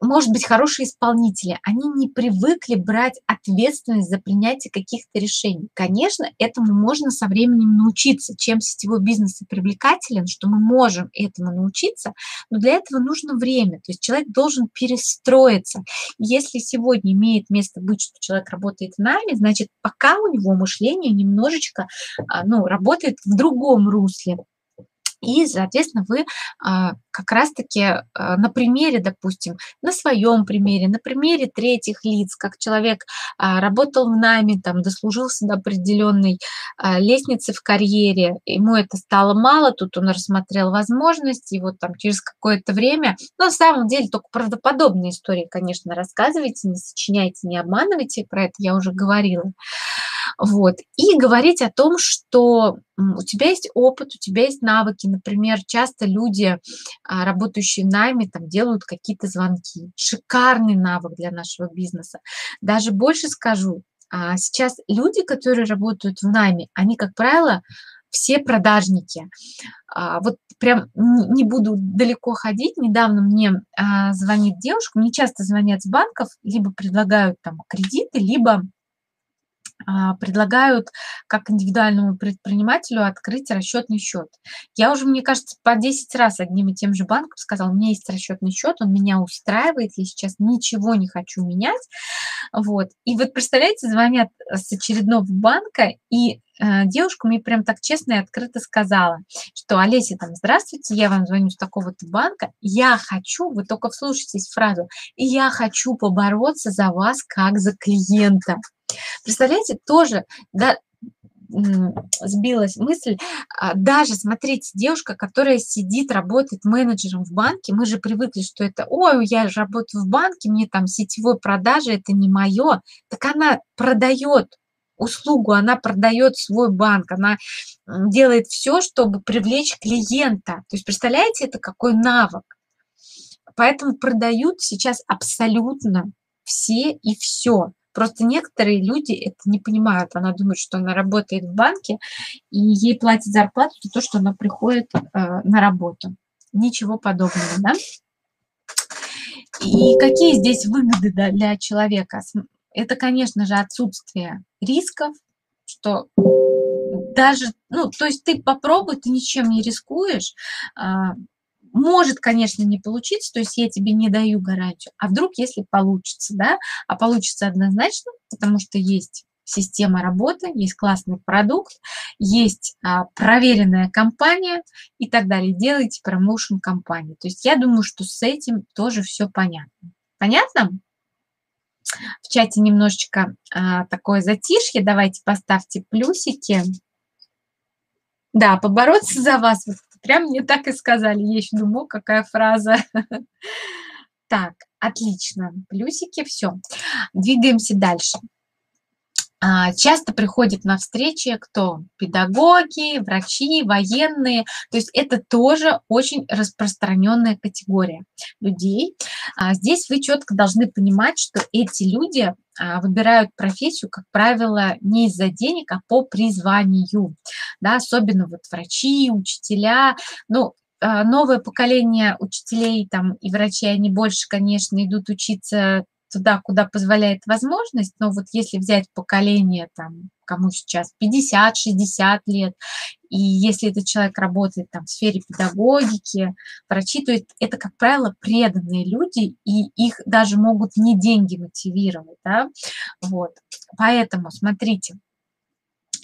может быть, хорошие исполнители, они не привыкли брать ответственность за принятие каких-то решений. Конечно, этому можно со временем научиться. Чем сетевой бизнес и привлекателен, что мы можем этому научиться, но для этого нужно время. То есть человек должен перестроиться. Если сегодня имеет место быть, что человек работает в найме, значит, пока у него мышление немножечко а, ну, работает в другом русле. И, соответственно, вы а, как раз-таки а, на примере, допустим, на своем примере, на примере третьих лиц, как человек а, работал в найме, там, дослужился до определенной лестницы в карьере, ему это стало мало, тут он рассмотрел возможности, и вот там через какое-то время, ну, на самом деле, только правдоподобные истории, конечно, рассказывайте, не сочиняйте, не обманывайте, про это я уже говорила. Вот. И говорить о том, что у тебя есть опыт, у тебя есть навыки. Например, часто люди, а, работающие в найме, там, делают какие-то звонки. Шикарный навык для нашего бизнеса. Даже больше скажу, а, сейчас люди, которые работают в найме, они, как правило, все продажники. А, вот прям не буду далеко ходить. Недавно мне звонит девушка, мне часто звонят с банков, либо предлагают там кредиты, либо предлагают как индивидуальному предпринимателю открыть расчетный счет. Я уже, мне кажется, по 10 раз одним и тем же банком сказала, у меня есть расчетный счет, он меня устраивает, я сейчас ничего не хочу менять. Вот. И вот, представляете, звонят с очередного банка, и э, девушка мне прям так честно и открыто сказала, что Олеся, там, здравствуйте, я вам звоню с такого-то банка, я хочу, вы только вслушайтесь фразу, я хочу побороться за вас как за клиента. Представляете, тоже, да, сбилась мысль, а, даже, смотрите, девушка, которая сидит, работает менеджером в банке, мы же привыкли, что это, ой, я же работаю в банке, мне там сетевой продажи, это не мое, так она продает услугу, она продает свой банк, она делает все, чтобы привлечь клиента. То есть, представляете, это какой навык? Поэтому продают сейчас абсолютно все и все. Просто некоторые люди это не понимают. Она думает, что она работает в банке, и ей платят зарплату за то, что она приходит э, на работу. Ничего подобного, да? И какие здесь выгоды да, для человека? Это, конечно же, отсутствие рисков, что даже, ну, то есть ты попробуй, ты ничем не рискуешь, а, может, конечно, не получиться, то есть я тебе не даю гарантию, а вдруг, если получится, да, а получится однозначно, потому что есть система работы, есть классный продукт, есть а, проверенная компания и так далее. Делайте промоушен компании. То есть я думаю, что с этим тоже все понятно. Понятно? В чате немножечко а, такое затишье. Давайте поставьте плюсики. Да, побороться за вас. Прям мне так и сказали. Я еще думаю, какая фраза. Так, отлично. Плюсики, все. Двигаемся дальше. А, часто приходят на встречи кто? Педагоги, врачи, военные. То есть это тоже очень распространенная категория людей. А, здесь вы четко должны понимать, что эти люди выбирают профессию, как правило, не из-за денег, а по призванию. Да, особенно вот врачи, учителя. Ну, новое поколение учителей там, и врачей, они больше, конечно, идут учиться туда, куда позволяет возможность, но вот если взять поколение, там, кому сейчас 50-60 лет, и если этот человек работает там в сфере педагогики, врачи, то это, как правило, преданные люди, и их даже могут не деньги мотивировать, да, вот. Поэтому, смотрите,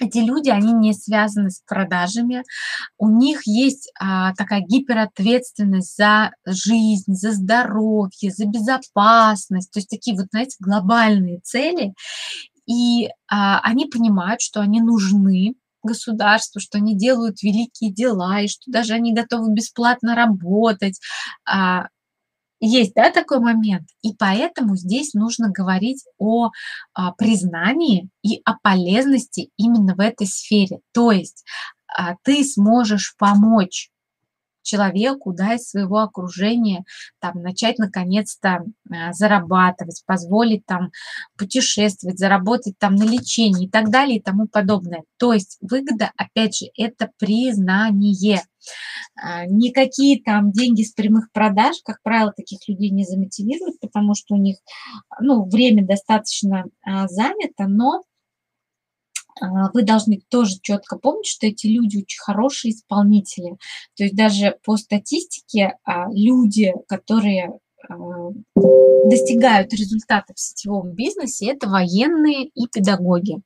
эти люди, они не связаны с продажами, у них есть а, такая гиперответственность за жизнь, за здоровье, за безопасность, то есть такие вот, знаете, глобальные цели, и а, они понимают, что они нужны государству, что они делают великие дела, и что даже они готовы бесплатно работать, а, есть, да, такой момент. И поэтому здесь нужно говорить о а, признании и о полезности именно в этой сфере. То есть а, ты сможешь помочь человеку, да, из своего окружения, там, начать наконец-то а, зарабатывать, позволить там путешествовать, заработать там на лечении и так далее и тому подобное. То есть выгода, опять же, это признание. А, никакие там деньги с прямых продаж, как правило, таких людей не замотивируют, потому что у них ну, время достаточно а, занято, но вы должны тоже четко помнить, что эти люди очень хорошие исполнители. То есть даже по статистике а, люди, которые а, достигают результатов в сетевом бизнесе, это военные и педагоги,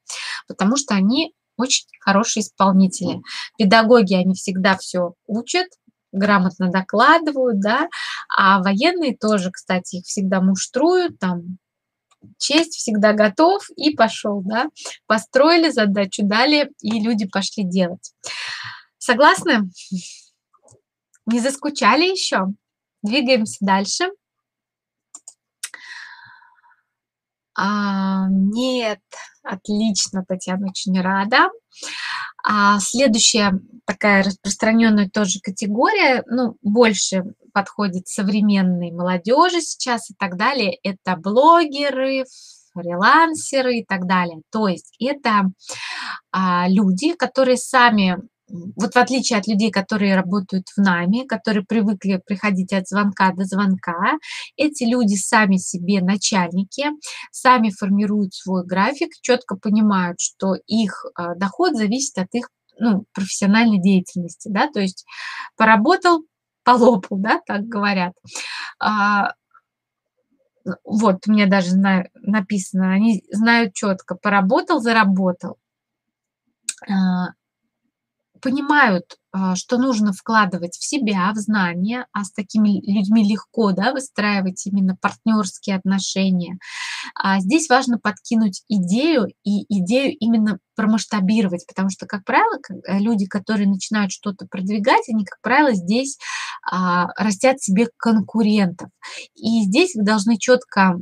потому что они очень хорошие исполнители. Педагоги, они всегда все учат, грамотно докладывают, да, а военные тоже, кстати, их всегда муштруют, там, честь всегда готов и пошел, да. Построили задачу, дали, и люди пошли делать. Согласны? Не заскучали еще? Двигаемся дальше. А, нет, отлично, Татьяна, очень рада. А следующая такая распространенная тоже категория, ну, больше подходит современной молодежи сейчас и так далее, это блогеры, фрилансеры и так далее. То есть это а, люди, которые сами вот в отличие от людей, которые работают в найме, которые привыкли приходить от звонка до звонка, эти люди сами себе начальники, сами формируют свой график, четко понимают, что их а, доход зависит от их ну, профессиональной деятельности, да, то есть поработал, полопал, да, так говорят. А, вот, мне даже знаю, написано, они знают четко, поработал, заработал. А, понимают, а, что нужно вкладывать в себя, в знания, а с такими людьми легко да, выстраивать именно партнерские отношения. А здесь важно подкинуть идею и идею именно промасштабировать, потому что, как правило, э, люди, которые начинают что-то продвигать, они, как правило, здесь а, растят себе конкурентов. И здесь вы должны четко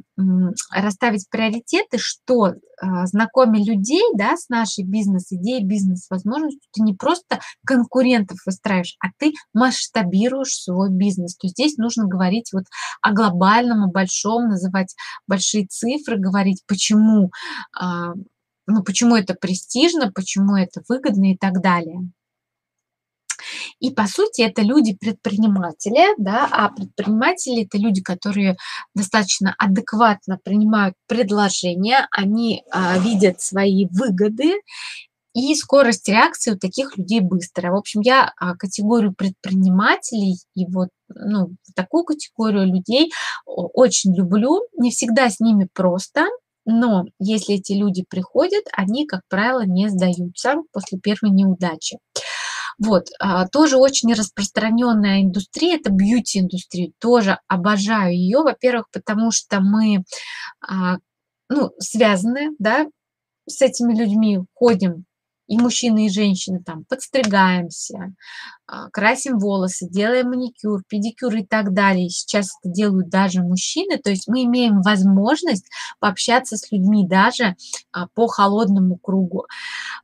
расставить приоритеты, что а, знакомя людей да, с нашей бизнес-идеей, бизнес-возможностью, ты не просто конкурентов выстраиваешь, а ты масштабируешь свой бизнес. То есть здесь нужно говорить вот о глобальном, о большом, называть большие цифры, говорить, почему а, ну, почему это престижно, почему это выгодно и так далее. И по сути это люди-предприниматели, да, а предприниматели это люди, которые достаточно адекватно принимают предложения, они а, видят свои выгоды, и скорость реакции у таких людей быстрая. В общем, я а, категорию предпринимателей и вот ну, такую категорию людей очень люблю. Не всегда с ними просто, но если эти люди приходят, они, как правило, не сдаются после первой неудачи. Вот, а, тоже очень распространенная индустрия, это бьюти-индустрия, тоже обожаю ее, во-первых, потому что мы, а, ну, связаны, да, с этими людьми, ходим и мужчины, и женщины там подстригаемся, красим волосы, делаем маникюр, педикюр и так далее. Сейчас это делают даже мужчины. То есть мы имеем возможность пообщаться с людьми даже а, по холодному кругу.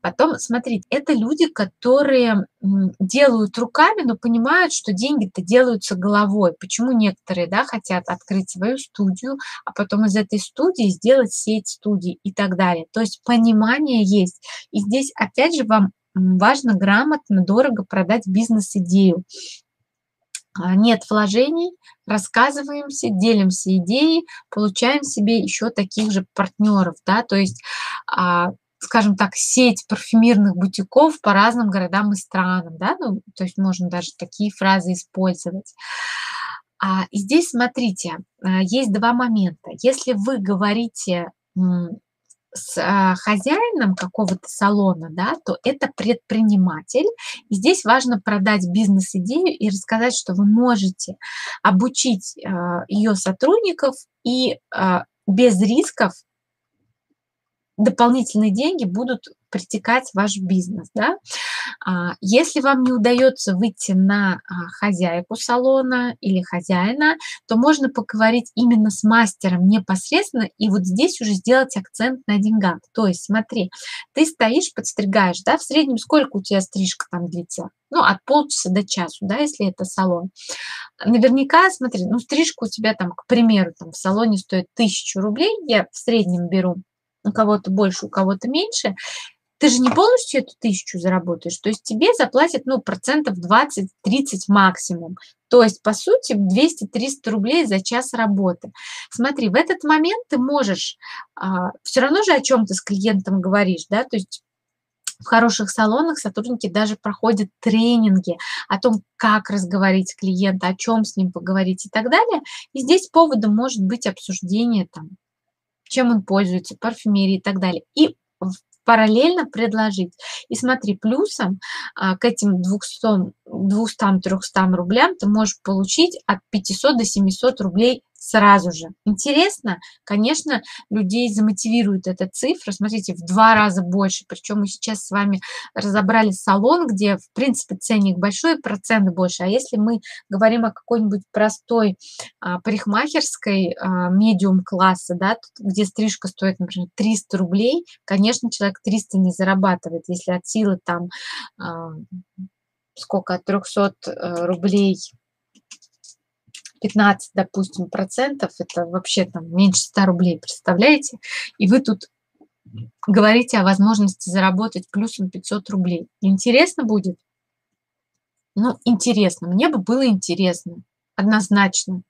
Потом, смотрите, это люди, которые делают руками, но понимают, что деньги-то делаются головой. Почему некоторые да, хотят открыть свою студию, а потом из этой студии сделать сеть студий и так далее. То есть понимание есть. И здесь, опять же, вам важно грамотно, дорого продать бизнес-идею. А, нет вложений, рассказываемся, делимся идеей, получаем себе еще таких же партнеров, да, то есть, а, скажем так, сеть парфюмерных бутиков по разным городам и странам, да, ну, то есть можно даже такие фразы использовать. А, и здесь, смотрите, есть два момента. Если вы говорите с а, хозяином какого-то салона, да, то это предприниматель. И здесь важно продать бизнес-идею и рассказать, что вы можете обучить а, ее сотрудников и а, без рисков дополнительные деньги будут притекать в ваш бизнес. Да? А, если вам не удается выйти на а, хозяйку салона или хозяина, то можно поговорить именно с мастером непосредственно и вот здесь уже сделать акцент на деньгах. То есть смотри, ты стоишь, подстригаешь, да, в среднем сколько у тебя стрижка там длится? Ну, от полчаса до часу, да, если это салон. Наверняка, смотри, ну, стрижка у тебя там, к примеру, там в салоне стоит тысячу рублей, я в среднем беру, у кого-то больше, у кого-то меньше, ты же не полностью эту тысячу заработаешь, то есть тебе заплатят, ну, процентов 20-30 максимум. То есть, по сути, 200-300 рублей за час работы. Смотри, в этот момент ты можешь, а, все равно же о чем ты с клиентом говоришь, да, то есть в хороших салонах сотрудники даже проходят тренинги о том, как разговорить клиента, о чем с ним поговорить и так далее. И здесь поводом может быть обсуждение там, чем он пользуется, парфюмерии и так далее. И параллельно предложить. И смотри, плюсом а, к этим 200-300 рублям ты можешь получить от 500 до 700 рублей сразу же. Интересно? Конечно, людей замотивирует эта цифра. Смотрите, в два раза больше. Причем мы сейчас с вами разобрали салон, где, в принципе, ценник большой, процент больше. А если мы говорим о какой-нибудь простой а, парикмахерской а, медиум-класса, да, где стрижка стоит, например, 300 рублей, конечно, человек 300 не зарабатывает. Если от силы там а, сколько, от 300 э, рублей 15, допустим, процентов, это вообще там меньше 100 рублей, представляете? И вы тут говорите о возможности заработать плюсом 500 рублей. Интересно будет? Ну, интересно, мне бы было интересно, однозначно.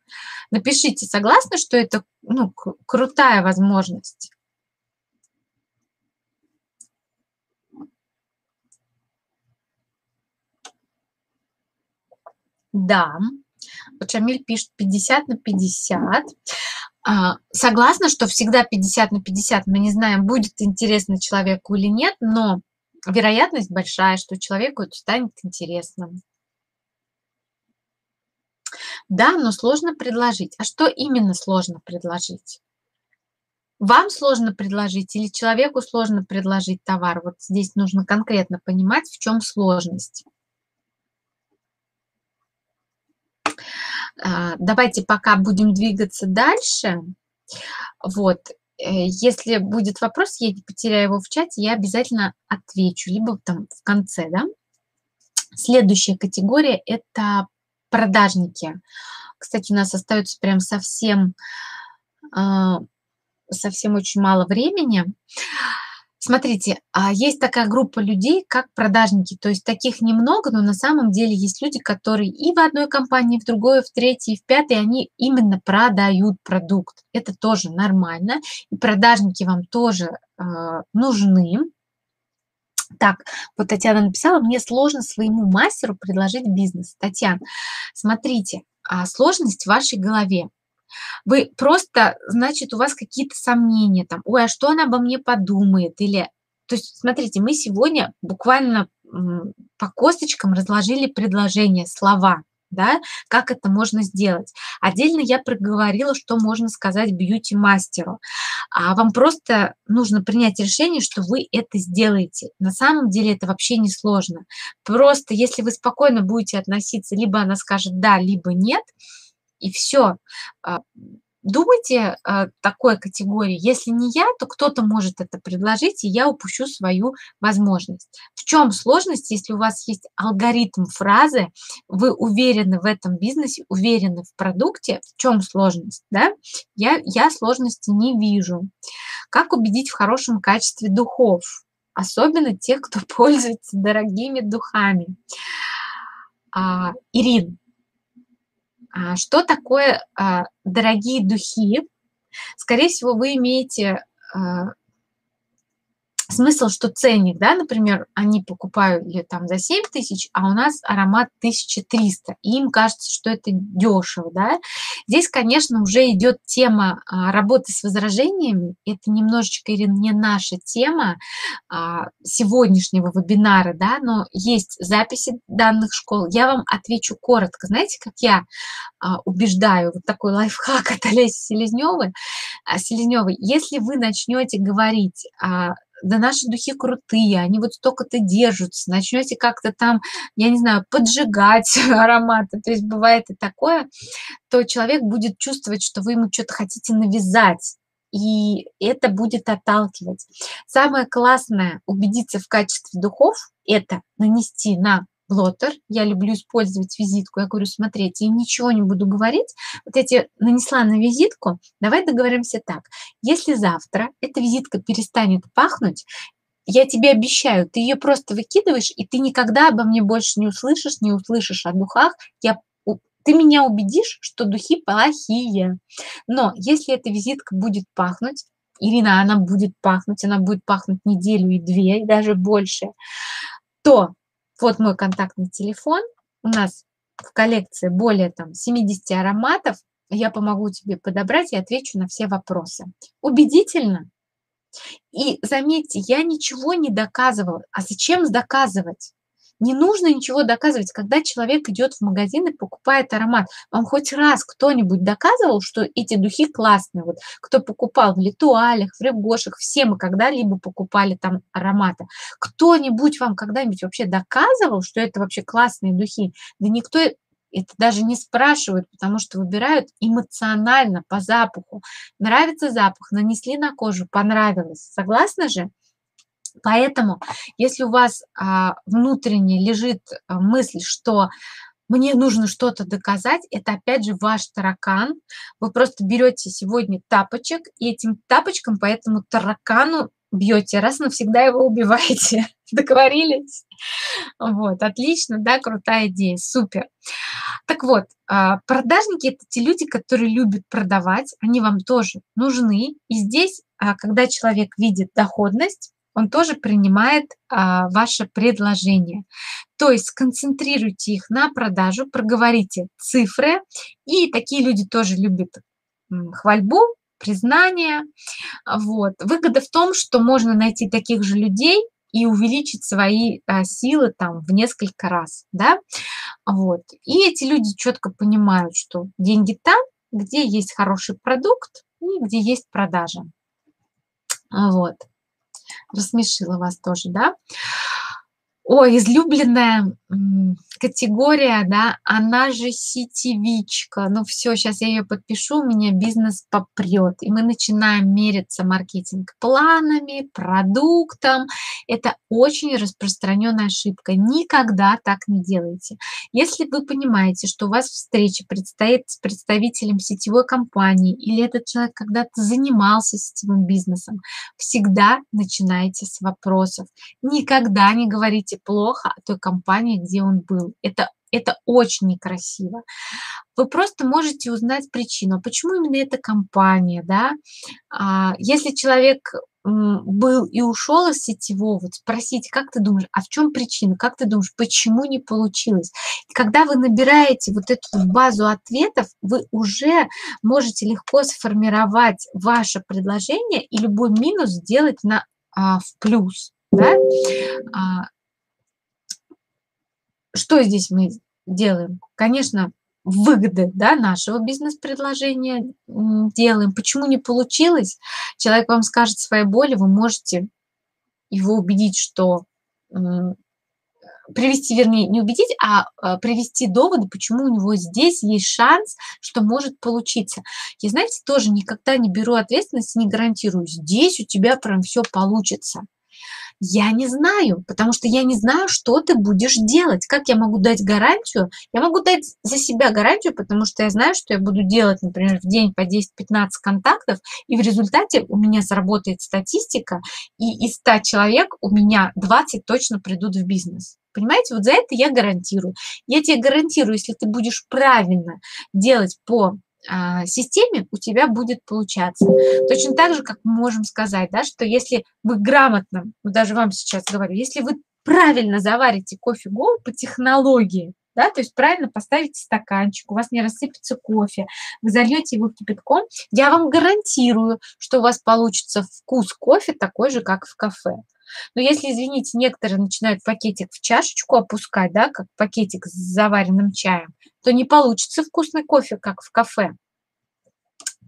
Напишите, согласны, что это ну, крутая возможность? Да, вот Шамиль пишет 50 на 50. А, согласна, что всегда 50 на 50. Мы не знаем, будет интересно человеку или нет, но вероятность большая, что человеку это станет интересным. Да, но сложно предложить. А что именно сложно предложить? Вам сложно предложить или человеку сложно предложить товар? Вот здесь нужно конкретно понимать, в чем сложность. Давайте пока будем двигаться дальше. Вот. Э, если будет вопрос, я не потеряю его в чате, я обязательно отвечу, либо там в конце, да. Следующая категория – это продажники. Кстати, у нас остается прям совсем, а, совсем очень мало времени. Смотрите, а есть такая группа людей, как продажники. То есть таких немного, но на самом деле есть люди, которые и в одной компании, в другой, в третьей, в пятой, они именно продают продукт. Это тоже нормально. И продажники вам тоже э, нужны. Так, вот Татьяна написала, мне сложно своему мастеру предложить бизнес. Татьяна, смотрите, а сложность в вашей голове. Вы просто, значит, у вас какие-то сомнения там, ой, а что она обо мне подумает? Или, то есть, смотрите, мы сегодня буквально по косточкам разложили предложения, слова, да, как это можно сделать. Отдельно я проговорила, что можно сказать бьюти-мастеру. А вам просто нужно принять решение, что вы это сделаете. На самом деле это вообще не сложно. Просто если вы спокойно будете относиться, либо она скажет да, либо нет, и все. А, думайте о такой категории. Если не я, то кто-то может это предложить, и я упущу свою возможность. В чем сложность, если у вас есть алгоритм фразы, вы уверены в этом бизнесе, уверены в продукте, в чем сложность? Да? Я, я сложности не вижу. Как убедить в хорошем качестве духов? Особенно тех, кто пользуется дорогими духами. А, Ирин, а что такое а, дорогие духи? Скорее всего, вы имеете а, смысл, что ценник, да, например, они покупают там за 7 тысяч, а у нас аромат 1300, и им кажется, что это дешево, да. Здесь, конечно, уже идет тема а, работы с возражениями, это немножечко, Ирина, не наша тема а, сегодняшнего вебинара, да, но есть записи данных школ, я вам отвечу коротко, знаете, как я а, убеждаю, вот такой лайфхак от Олеси Селезневой, Селезневой, если вы начнете говорить да наши духи крутые, они вот столько-то держатся, начнете как-то там, я не знаю, поджигать ароматы, то есть бывает и такое, то человек будет чувствовать, что вы ему что-то хотите навязать, и это будет отталкивать. Самое классное убедиться в качестве духов – это нанести на блоттер, я люблю использовать визитку, я говорю, смотрите, я ничего не буду говорить, вот я тебе нанесла на визитку, давай договоримся так, если завтра эта визитка перестанет пахнуть, я тебе обещаю, ты ее просто выкидываешь, и ты никогда обо мне больше не услышишь, не услышишь о духах, я ты меня убедишь, что духи плохие. Но если эта визитка будет пахнуть, Ирина, она будет пахнуть, она будет пахнуть неделю и две, и даже больше, то вот мой контактный телефон. У нас в коллекции более там 70 ароматов. Я помогу тебе подобрать и отвечу на все вопросы. Убедительно? И заметьте, я ничего не доказывала. А зачем доказывать? Не нужно ничего доказывать, когда человек идет в магазин и покупает аромат. Вам хоть раз кто-нибудь доказывал, что эти духи классные? Вот кто покупал в Литуалях, в Ревгошах, все мы когда-либо покупали там ароматы. Кто-нибудь вам когда-нибудь вообще доказывал, что это вообще классные духи? Да никто это даже не спрашивают, потому что выбирают эмоционально, по запаху. Нравится запах, нанесли на кожу, понравилось. Согласны же? Поэтому, если у вас а, внутренне лежит а, мысль, что мне нужно что-то доказать, это опять же ваш таракан. Вы просто берете сегодня тапочек и этим тапочком по этому таракану бьете, раз навсегда его убиваете. Договорились? Вот, отлично, да, крутая идея, супер. Так вот, а, продажники– это те люди, которые любят продавать, они вам тоже нужны. И здесь, а, когда человек видит доходность, он тоже принимает а, ваше предложение. То есть сконцентрируйте их на продажу, проговорите цифры. И такие люди тоже любят хвальбу, признание. Вот. Выгода в том, что можно найти таких же людей и увеличить свои а, силы там в несколько раз, да, вот. И эти люди четко понимают, что деньги там, где есть хороший продукт и где есть продажа. Вот. Рассмешила вас тоже, да? Ой, излюбленная категория, да, она же сетевичка. Ну все, сейчас я ее подпишу, у меня бизнес попрет. И мы начинаем мериться маркетинг-планами, продуктом. Это очень распространенная ошибка. Никогда так не делайте. Если вы понимаете, что у вас встреча предстоит с представителем сетевой компании или этот человек когда-то занимался сетевым бизнесом, всегда начинайте с вопросов. Никогда не говорите плохо о той компании, где он был. Это, это очень некрасиво. Вы просто можете узнать причину, почему именно эта компания, да. А, если человек был и ушел из сетевого, вот спросите, как ты думаешь, а в чем причина, как ты думаешь, почему не получилось? И когда вы набираете вот эту базу ответов, вы уже можете легко сформировать ваше предложение и любой минус сделать на, а, в плюс. Да? А, что здесь мы делаем? Конечно, выгоды да, нашего бизнес-предложения делаем. Почему не получилось? Человек вам скажет свои боли, вы можете его убедить, что привести, вернее, не убедить, а, а привести доводы, почему у него здесь есть шанс, что может получиться. Я, знаете, тоже никогда не беру ответственность, не гарантирую, здесь у тебя прям все получится. Я не знаю, потому что я не знаю, что ты будешь делать. Как я могу дать гарантию? Я могу дать за себя гарантию, потому что я знаю, что я буду делать, например, в день по 10-15 контактов, и в результате у меня сработает статистика, и из 100 человек у меня 20 точно придут в бизнес. Понимаете, вот за это я гарантирую. Я тебе гарантирую, если ты будешь правильно делать по системе у тебя будет получаться. Точно так же, как мы можем сказать, да, что если вы грамотно, даже вам сейчас говорю, если вы правильно заварите кофе Go по технологии, да, то есть правильно поставите стаканчик, у вас не рассыпется кофе, вы зальете его кипятком, я вам гарантирую, что у вас получится вкус кофе такой же, как в кафе. Но если, извините, некоторые начинают пакетик в чашечку опускать, да, как пакетик с заваренным чаем, то не получится вкусный кофе, как в кафе.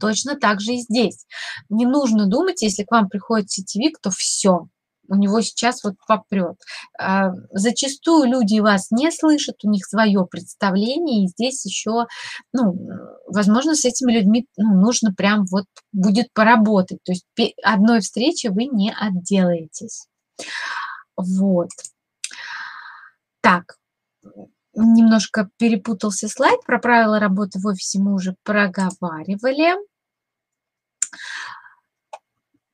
Точно так же и здесь. Не нужно думать, если к вам приходит сетевик, то все, у него сейчас вот попрет. А, зачастую люди вас не слышат, у них свое представление, и здесь еще, ну, возможно, с этими людьми ну, нужно прям вот будет поработать. То есть одной встречи вы не отделаетесь. Вот. Так, немножко перепутался слайд. Про правила работы в офисе мы уже проговаривали.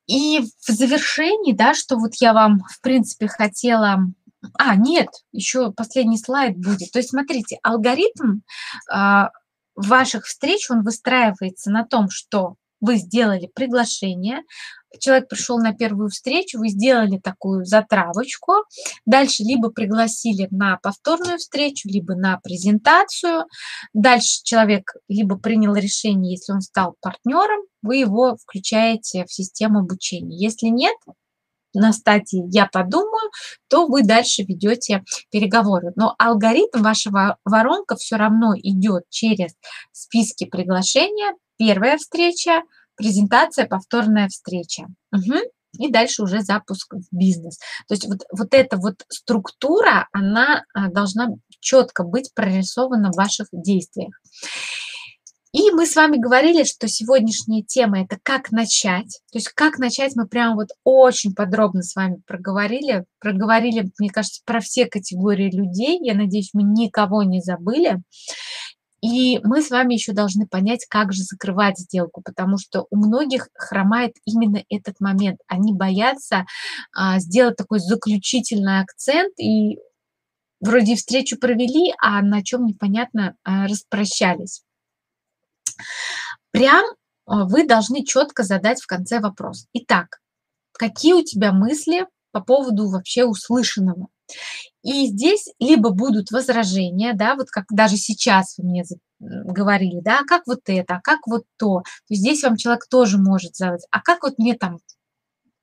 И в завершении, да, что вот я вам, в принципе, хотела... А, нет, еще последний слайд будет. То есть, смотрите, алгоритм э, ваших встреч, он выстраивается на том, что вы сделали приглашение, человек пришел на первую встречу, вы сделали такую затравочку, дальше либо пригласили на повторную встречу, либо на презентацию, дальше человек либо принял решение, если он стал партнером, вы его включаете в систему обучения. Если нет, на стадии «я подумаю», то вы дальше ведете переговоры. Но алгоритм вашего воронка все равно идет через списки приглашения, первая встреча, презентация, повторная встреча. Угу. И дальше уже запуск в бизнес. То есть вот, вот эта вот структура, она а, должна четко быть прорисована в ваших действиях. И мы с вами говорили, что сегодняшняя тема – это как начать. То есть как начать мы прям вот очень подробно с вами проговорили. Проговорили, мне кажется, про все категории людей. Я надеюсь, мы никого не забыли. И мы с вами еще должны понять, как же закрывать сделку, потому что у многих хромает именно этот момент. Они боятся а, сделать такой заключительный акцент и вроде встречу провели, а на чем непонятно а, распрощались. Прям а, вы должны четко задать в конце вопрос. Итак, какие у тебя мысли по поводу вообще услышанного? И здесь либо будут возражения, да, вот как даже сейчас вы мне говорили, да, а как вот это, а как вот то. То здесь вам человек тоже может задать, а как вот мне там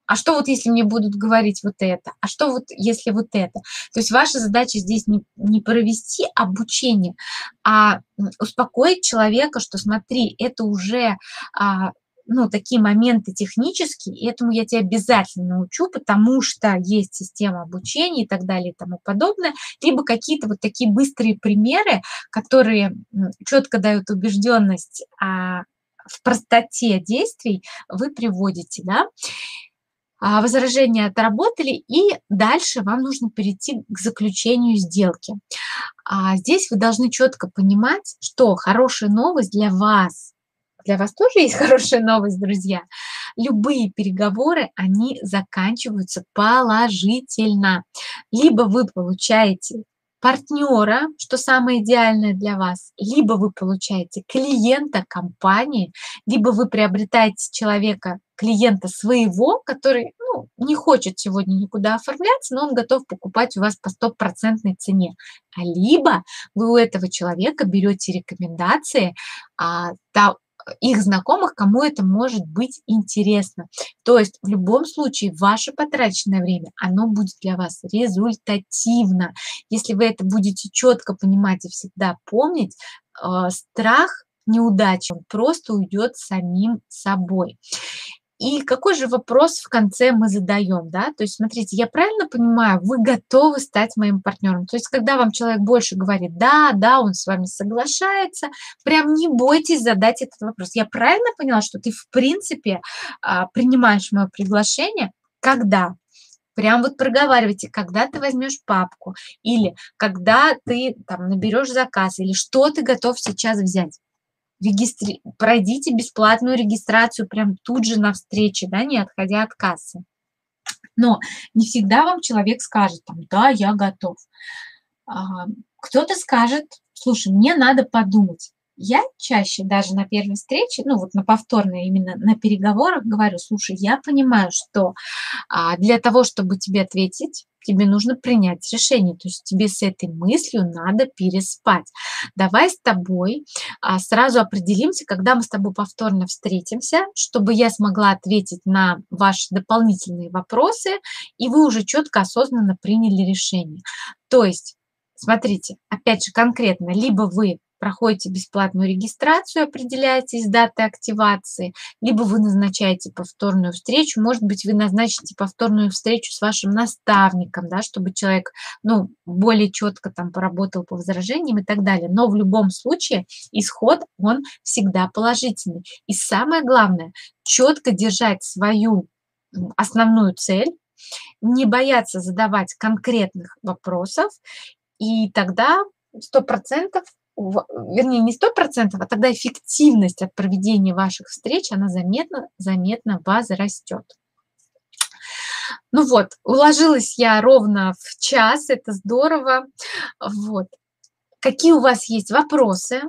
а что вот если мне будут говорить вот это? А что вот если вот это? То есть ваша задача здесь не, не провести обучение, а успокоить человека, что смотри, это уже а, ну, такие моменты технические, и этому я тебя обязательно научу, потому что есть система обучения и так далее и тому подобное, либо какие-то вот такие быстрые примеры, которые четко дают убежденность а, в простоте действий, вы приводите, да, а, возражения отработали, и дальше вам нужно перейти к заключению сделки. А здесь вы должны четко понимать, что хорошая новость для вас, для вас тоже есть хорошая новость, друзья. Любые переговоры, они заканчиваются положительно. Либо вы получаете партнера, что самое идеальное для вас, либо вы получаете клиента компании, либо вы приобретаете человека, клиента своего, который ну, не хочет сегодня никуда оформляться, но он готов покупать у вас по стопроцентной цене. А либо вы у этого человека берете рекомендации а, та, их знакомых, кому это может быть интересно. То есть в любом случае ваше потраченное время, оно будет для вас результативно. Если вы это будете четко понимать и всегда помнить, э, страх неудачи, он просто уйдет самим собой. И какой же вопрос в конце мы задаем, да? То есть, смотрите, я правильно понимаю, вы готовы стать моим партнером. То есть, когда вам человек больше говорит, да, да, он с вами соглашается, прям не бойтесь задать этот вопрос. Я правильно поняла, что ты, в принципе, а, принимаешь мое приглашение, когда? Прям вот проговаривайте, когда ты возьмешь папку, или когда ты там наберешь заказ, или что ты готов сейчас взять регистри... пройдите бесплатную регистрацию прям тут же на встрече, да, не отходя от кассы. Но не всегда вам человек скажет, там, да, я готов. А, кто-то скажет, слушай, мне надо подумать. Я чаще даже на первой встрече, ну вот на повторной именно на переговорах говорю, слушай, я понимаю, что а, для того, чтобы тебе ответить, тебе нужно принять решение. То есть тебе с этой мыслью надо переспать. Давай с тобой а, сразу определимся, когда мы с тобой повторно встретимся, чтобы я смогла ответить на ваши дополнительные вопросы, и вы уже четко, осознанно приняли решение. То есть Смотрите, опять же конкретно, либо вы проходите бесплатную регистрацию, определяетесь датой активации, либо вы назначаете повторную встречу, может быть, вы назначите повторную встречу с вашим наставником, да, чтобы человек ну, более четко там поработал по возражениям и так далее. Но в любом случае исход, он всегда положительный. И самое главное, четко держать свою основную цель, не бояться задавать конкретных вопросов, и тогда сто процентов вернее, не сто процентов, а тогда эффективность от проведения ваших встреч, она заметно, заметно возрастет. Ну вот, уложилась я ровно в час, это здорово. Вот. Какие у вас есть вопросы?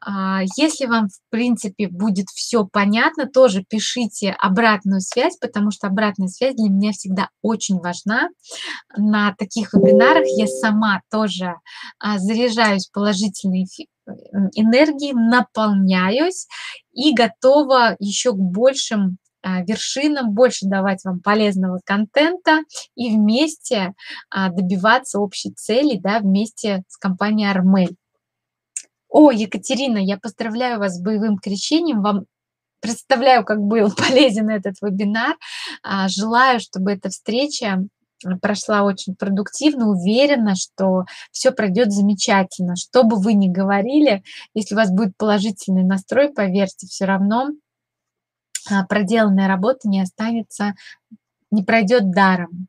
А, если вам, в принципе, будет все понятно, тоже пишите обратную связь, потому что обратная связь для меня всегда очень важна. На таких вебинарах я сама тоже а, заряжаюсь положительной энергией, наполняюсь и готова еще к большим а, вершинам, больше давать вам полезного контента и вместе добиваться общей цели, да, вместе с компанией Армель. О, Екатерина, я поздравляю вас с боевым крещением. Вам представляю, как был полезен этот вебинар. А, желаю, чтобы эта встреча прошла очень продуктивно, уверена, что все пройдет замечательно. Что бы вы ни говорили, если у вас будет положительный настрой, поверьте, все равно а, проделанная работа не останется, не пройдет даром.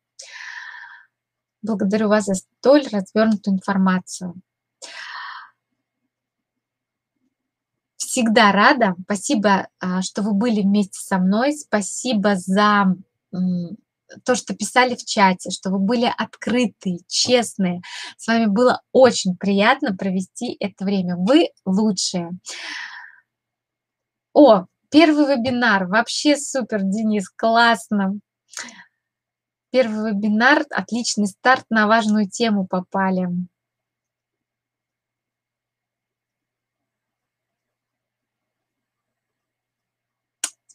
Благодарю вас за столь развернутую информацию. Всегда рада. Спасибо, а, что вы были вместе со мной. Спасибо за то, что писали в чате, что вы были открытые, честные. С вами было очень приятно провести это время. Вы лучшие. О, первый вебинар. Вообще супер, Денис, классно. Первый вебинар, отличный старт на важную тему попали.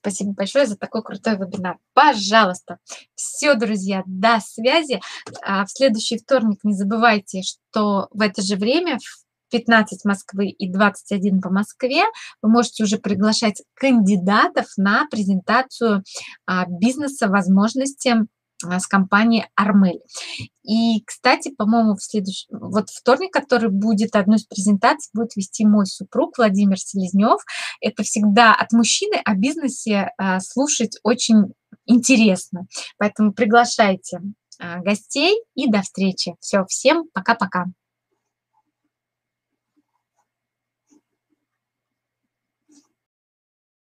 Спасибо большое за такой крутой вебинар. Пожалуйста. Все, друзья, до связи. А в следующий вторник не забывайте, что в это же время, в 15 Москвы и 21 по Москве, вы можете уже приглашать кандидатов на презентацию а, бизнеса, возможности с компанией Армель. И, кстати, по-моему, в следующий, вот вторник, который будет, одну из презентаций будет вести мой супруг Владимир Селезнев. Это всегда от мужчины о бизнесе а, слушать очень интересно. Поэтому приглашайте а, гостей и до встречи. Все, всем пока-пока.